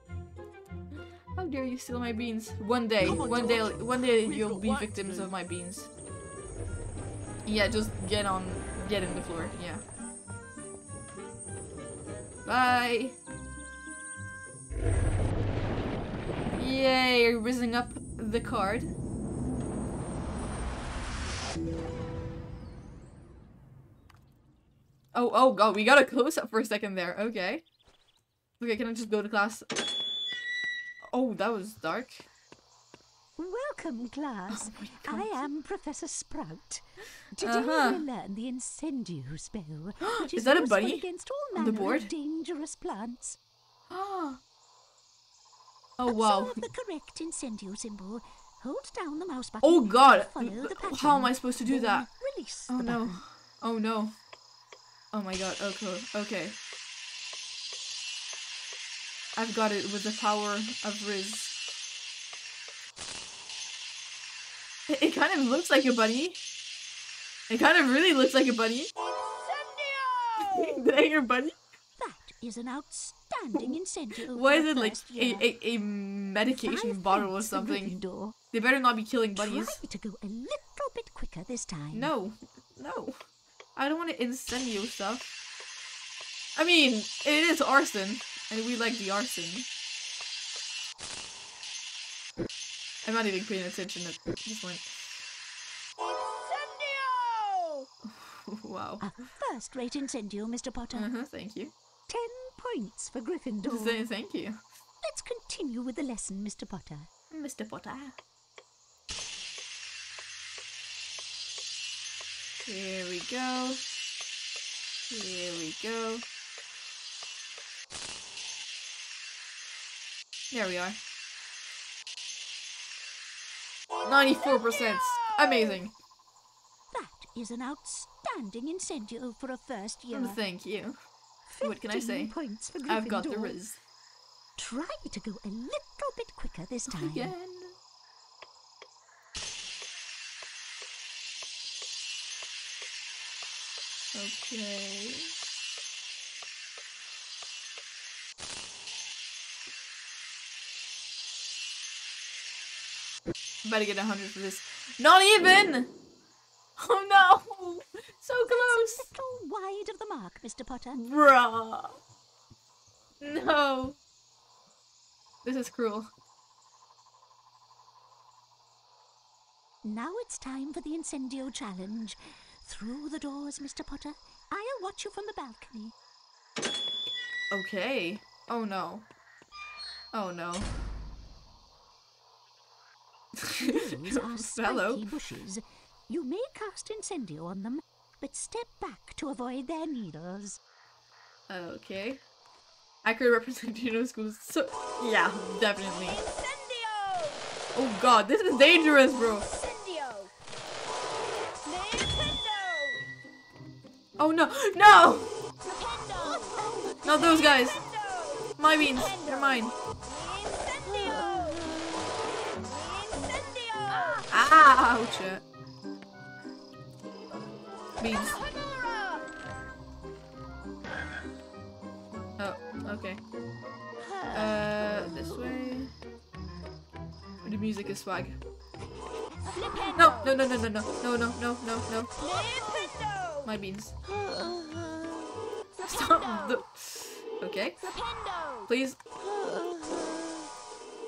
How dare you steal my beans? One day, Come on, one day, George. one day We've you'll got be work to victims do. of my beans. Yeah, just get on, get in the floor. Yeah. Bye. Yay! You're whizzing up the card. Oh, oh, oh, we got a close up for a second there. Okay. Okay, can I just go to class? Oh, that was dark. Welcome, class. I am Professor Sprout. Today Uh-huh. we'll learn the Incendio spell, which Is is, that a bunny against all on the manner board? of dangerous plants. Oh wow. Observe the correct Incendio symbol. Hold down the mouse button. Oh god. How am I supposed to do that? Release Oh no. Oh no. Oh my god. Okay. Okay. I've got it with the power of Riz. It, it kind of looks like a bunny. It kind of really looks like a bunny. Did I hear bunny? That is an outstanding Incendio. Why is it like a, a, a medication Five bottle or something? They better not be killing bunnies. Try to go a little bit quicker this time. No, no. I don't want to incendio stuff. I mean, it is arson, and we like the arson. I'm not even paying attention at this point. Incendio! wow. A first-rate Incendio, Mr. Potter. Uh-huh, thank you. Ten points for Gryffindor. Say thank you. Let's continue with the lesson, Mr. Potter. Mr. Potter. Here we go. Here we go. There we are. 94%. Amazing. That is an outstanding incendio for a first year. Mm, Thank you. What can I 15 say? Points for I've got the Riz. Try to go a little bit quicker this time. Again. Okay. Better get a hundred for this. Not even. Oh no! So close. A little wide of the mark, Mr. Potter. Bruh. No. This is cruel. Now it's time for the incendio challenge. Through the doors, Mr. Potter. I'll watch you from the balcony. Okay. Oh no. Oh no. Hello. bushes. You may cast incendio on them, but step back to avoid their needles. Okay. Accurate representation of schools. So yeah, definitely. Incendio! Oh god, this is dangerous, bro. Oh no, no! Not those guys. My beans, they're mine. Ouch. Beans. Oh, okay. Uh, this way. The music is swag. No, no, no, no, no, no, no, no, no, no, no. My beans. Stop. The... Okay. Please.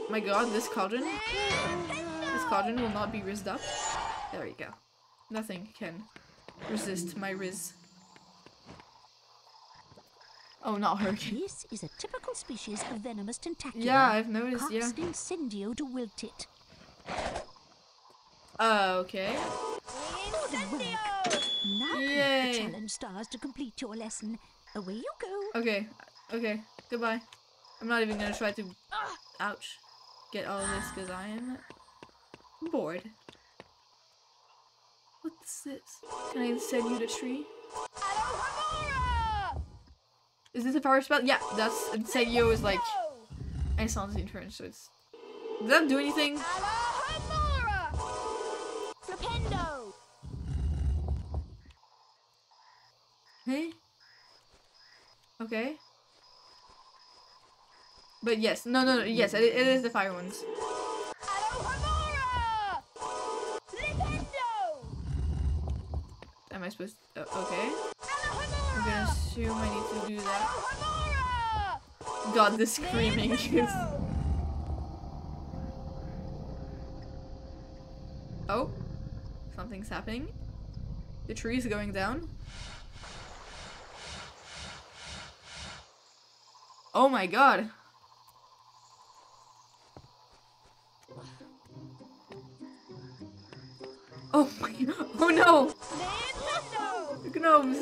My god, this cauldron. This cauldron will not be rizzed up. There you go. Nothing can resist my riz. Oh, not hurricane. This is a typical species of venomous tentacula. Yeah, I've noticed, yeah. Cast incendio to wilt it. Uh, okay. Good work. Yay. the challenge stars to complete your lesson. Away you go. Okay, okay, goodbye. I'm not even gonna try to, ah. ouch, get all this because I am bored. What's this? Can I send you the tree? Is this a power spell? Yeah, that's Incendio is like Essence Inference, so it's. Does that do anything? Hey? Okay. But yes, no, no, no, yes, it, it is the fire ones. Am I supposed to? Uh, okay. I'm gonna assume I need to do that. God, the screaming is. Oh, something's happening. The tree is going down. Oh my god. Oh my oh no! Gnomes!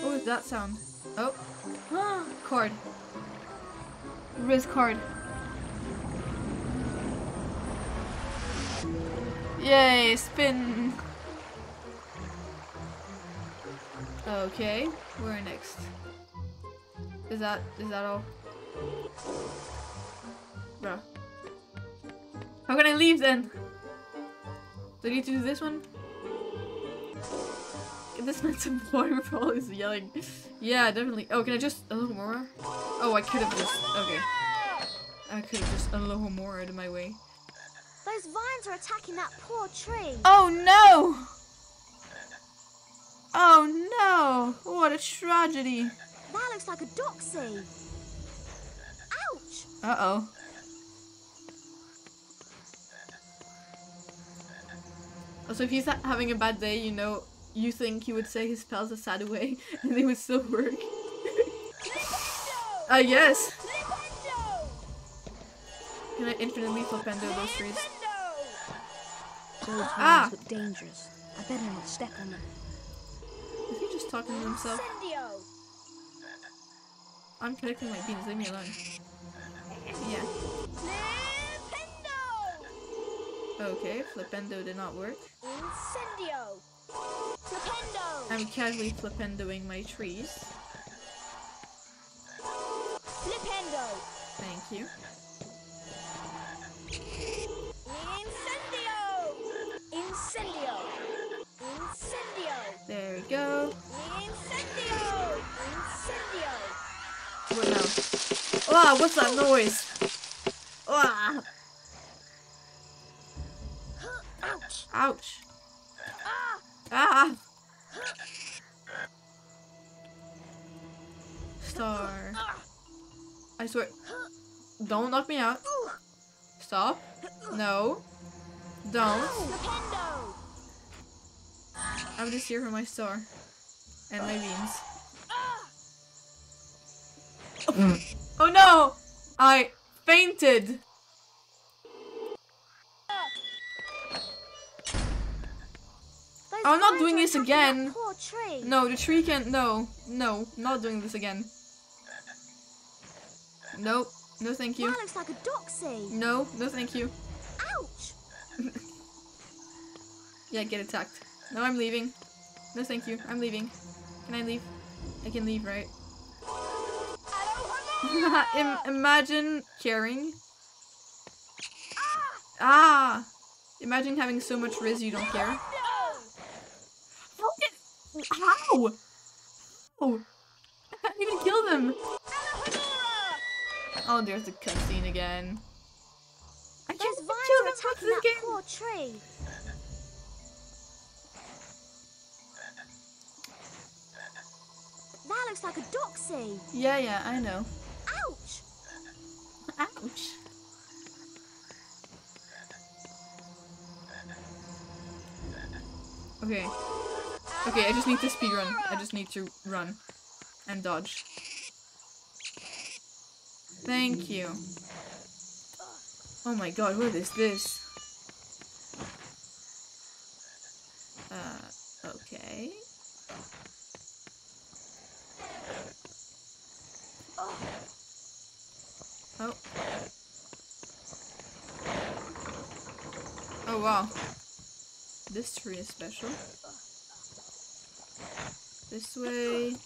What was that sound? Oh. card. Riz card. Yay, spin! Okay, where next? Is that is that all? Bro. How can I leave then? Do I need to do this one? This man some waterfall is yelling. Yeah, definitely. Oh, can I just a little more? Oh, I could have just okay. I could have just a little more out of my way. Those vines are attacking that poor tree. Oh no! Oh no! What a tragedy! That looks like a doxy. Ouch! Uh oh. Also, if he's having a bad day, you know, you think he would say his spells are sad away, and they would still work. I guess. Can I infinitely flipendo those trees? Those Ah! worms dangerous. I better not step on them. Is he just talking to himself? I'm collecting my beans, leave me alone. Yeah. Okay, flipendo did not work. Incendio! Flipendo! I'm casually flipendoing my trees. Flipendo! Thank you. Incendio! Incendio! Incendio! There we go. Incendio! Incendio! What now? Ah, what's that noise? Ah, Ouch! ouch. Ah! Star. I swear. Don't knock me out. Stop. No. Don't. I'm just here for my star. And my beans. oh no! I fainted! Those I'm not doing this again. No, the tree can't. No, no, not doing this again. Nope. No, thank you. That looks like a doxy. No, no, thank you. Ouch! Yeah, get attacked. No, I'm leaving. No, thank you. I'm leaving. Can I leave? I can leave, right? Im- imagine caring. Ah! Imagine having so much Riz you don't care. How? Oh! I can't even kill them! Oh, there's the cutscene again. I Those can't vines kill them! Attacking that game? poor tree. That looks like a doxy. Yeah, yeah, I know. Ouch! Ouch. Okay. Okay, I just need to speed run. I just need to run. And dodge. Thank you. Oh my god, what is this? Uh, okay. Oh. Oh. This tree is special. This way.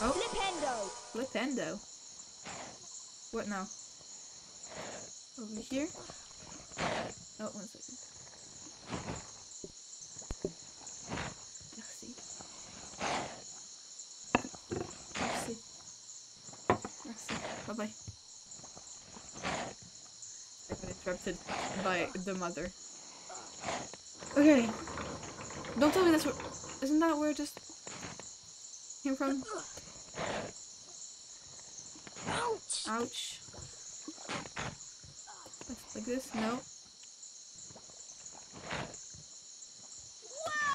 Oh, Flipendo! Flipendo. What now? Over here? Oh, one second. Merci. Merci. Merci. Bye bye. I got interrupted by the mother. Okay. Don't tell me that's where. Isn't that where it just came from? Ouch! Ouch. Like this? No.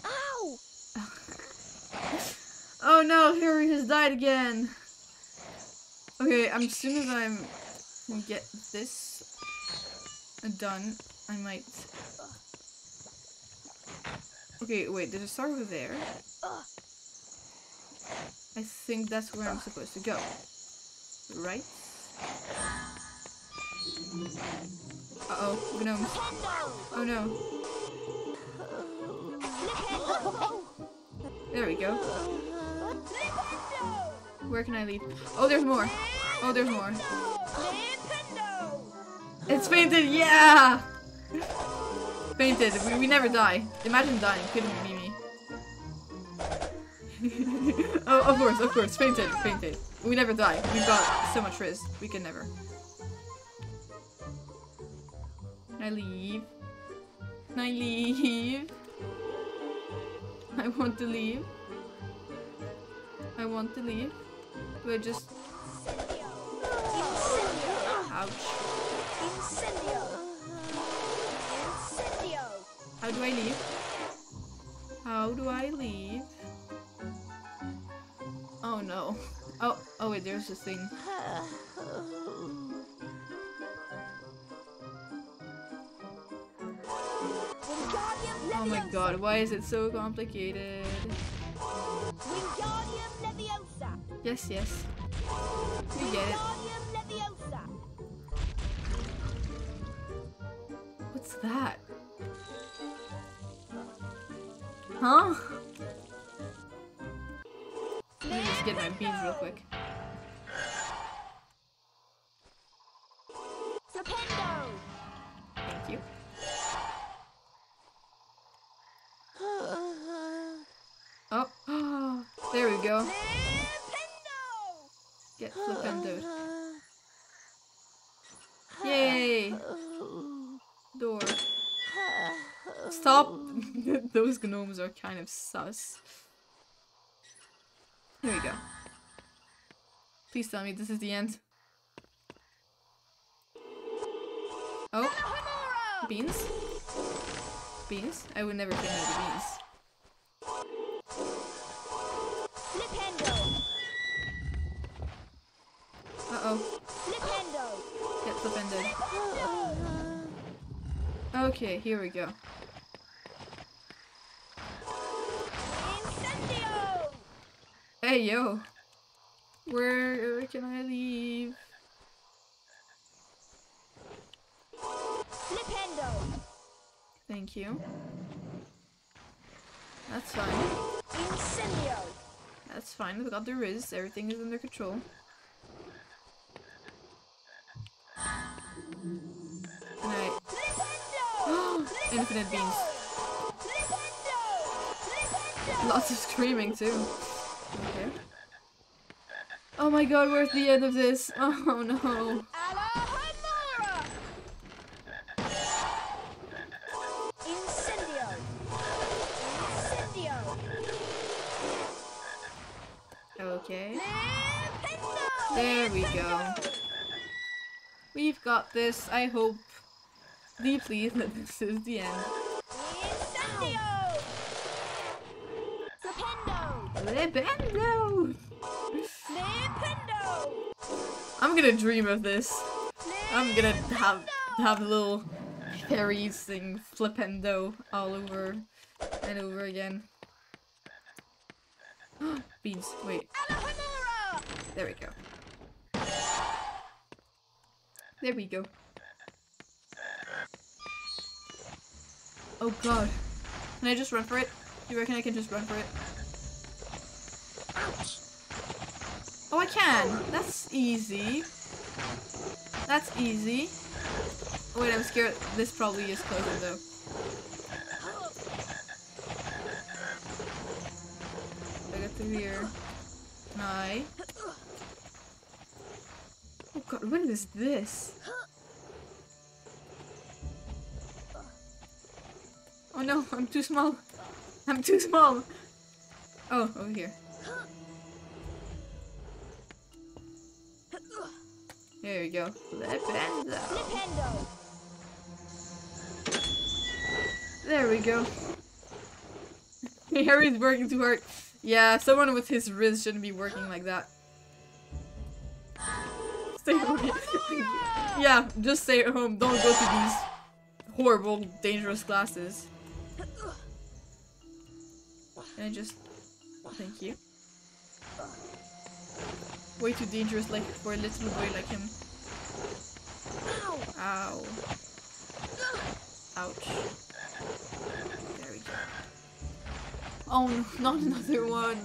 Ow! Oh no, Harry has died again. Okay, um, as soon as I'm get this done, I might. Okay, wait. There's a star over there. I think that's where I'm supposed to go. Right? Uh oh, gnomes. Oh no. There we go. Where can I leave? Oh, there's more. Oh, there's more. It's fainted, yeah! Fainted. We, we never die. Imagine dying. Couldn't be me. oh, of course, of course. Fainted, fainted. We never die. We've got so much riz. We can never. Can I leave? Can I leave? I want to leave. I want to leave. We're just... Ouch. How do I leave? How do I leave? Oh no. Oh, oh wait, there's this thing. Oh my god, why is it so complicated? Yes, yes. We get it. Kind of sus. Here we go. Please tell me this is the end. Oh. Beans? Beans? I would never no to beans. Uh-oh. Get flipended. Okay, here we go. Hey, yo! Where can I leave? Flipendo. Thank you. That's fine. Incendio. That's fine. We've got the Riz. Everything is under control. Alright. Infinite beans. Lots of screaming too. Okay. Oh my god, where's the end of this? Oh no. Okay. There we go. We've got this. I hope deeply that this is the end. Flipendo. I'm gonna dream of this. I'm gonna have have little fairies sing flipendo all over and over again. Beans, wait. There we go. There we go. Oh god. Can I just run for it? Do You reckon I can just run for it? Oh, I can! That's easy. That's easy. Wait, I'm scared. This probably is closer though. I get through here. Can? Oh god, what is this? Oh no, I'm too small. I'm too small. Oh, over here. There we go. Flipendo. There we go. Harry's working too hard. Yeah, someone with his Riz shouldn't be working like that. Stay home. yeah, just stay at home. Don't go to these horrible, dangerous classes. Can I just... Thank you. Way too dangerous like for a little boy like him. Ow. Ouch. There we go. Oh no, not another one.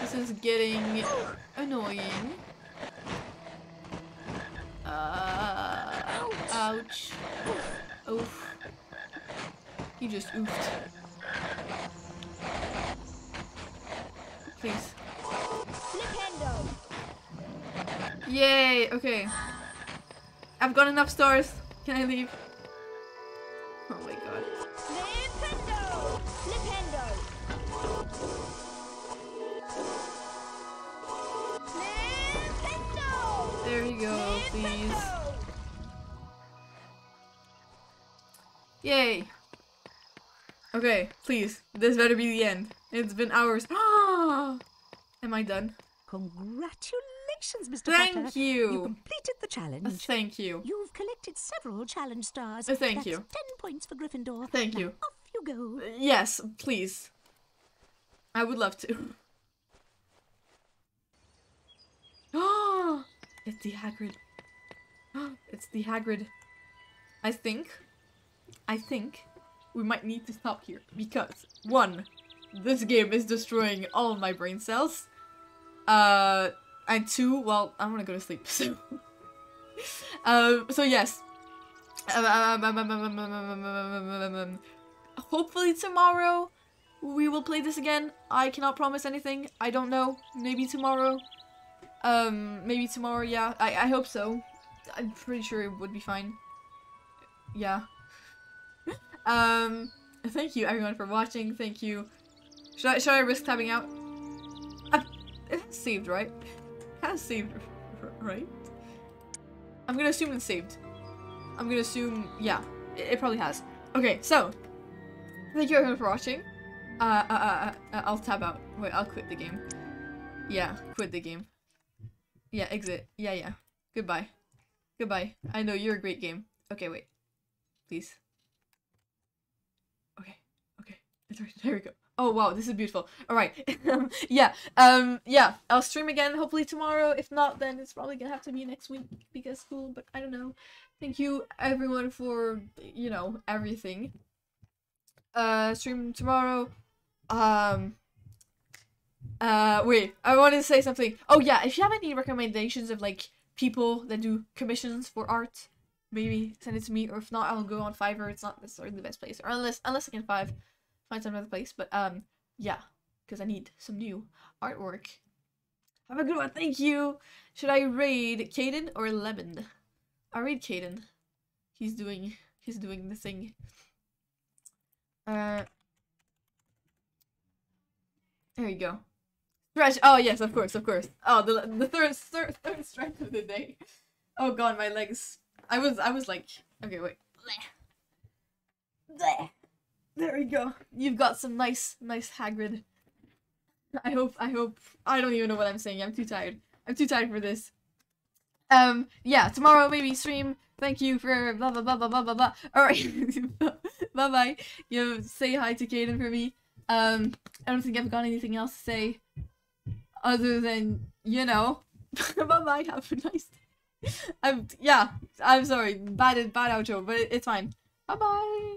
This is getting annoying. Uh, ouch. Oof. He just oofed. Please. Yay! Okay. I've got enough stars. Can I leave? Oh my god. Flipendo. Flipendo. Flipendo. There you go, please. Yay! Okay, please. This better be the end. It's been hours. Am I done? Congratulations, Mr. Thank Potter. you. You completed the challenge. Uh, thank you. You've collected several challenge stars. Uh, thank That's you. Ten points for Gryffindor. Thank Now you. Off you go? Yes, please. I would love to. Oh, it's the Hagrid. it's the Hagrid. I think, I think we might need to stop here because one, this game is destroying all my brain cells. Uh, and two, well, I'm gonna go to sleep. So, um, so yes. Hopefully tomorrow we will play this again. I cannot promise anything. I don't know. Maybe tomorrow. Um, maybe tomorrow, yeah. I, I hope so. I'm pretty sure it would be fine. Yeah. um, thank you everyone for watching. Thank you. Should I, should I risk tabbing out? Uh, it has saved, right? Has saved, right? I'm gonna assume it's saved. I'm gonna assume, yeah, it, it probably has. Okay, so, thank you everyone for watching. Uh, uh, uh, uh, I'll tab out. Wait, I'll quit the game. Yeah, quit the game. Yeah, exit. Yeah, yeah. Goodbye. Goodbye. I know you're a great game. Okay, wait. Please. Okay. Okay. There we go. Oh wow, this is beautiful. All right. yeah. Um. Yeah. I'll stream again hopefully tomorrow. If not, then it's probably gonna have to be next week because school. But I don't know. Thank you everyone for you know everything. Uh, stream tomorrow. Um. Uh, wait, I wanted to say something. Oh yeah, if you have any recommendations of like people that do commissions for art, maybe send it to me. Or if not, I'll go on Fiverr. It's not necessarily the best place, or unless unless I can five find some other place. But um, yeah, because I need some new artwork. Have a good one. Thank you. Should I raid Caden or Lemon? I raid Caden. He's doing he's doing the thing. Uh. There you go. Stretch. Oh yes, of course, of course. Oh, the the third third third stretch of the day. Oh god, my legs. I was I was like, okay, wait. There. There we go. You've got some nice nice Hagrid. I hope I hope I don't even know what I'm saying. I'm too tired. I'm too tired for this. Um yeah, tomorrow maybe stream. Thank you for blah blah blah blah blah blah blah. Alright. bye bye. You know, say hi to Kaden for me. Um I don't think I've got anything else to say other than you know bye bye have a nice day. i'm yeah i'm sorry bad bad outro but it's fine bye bye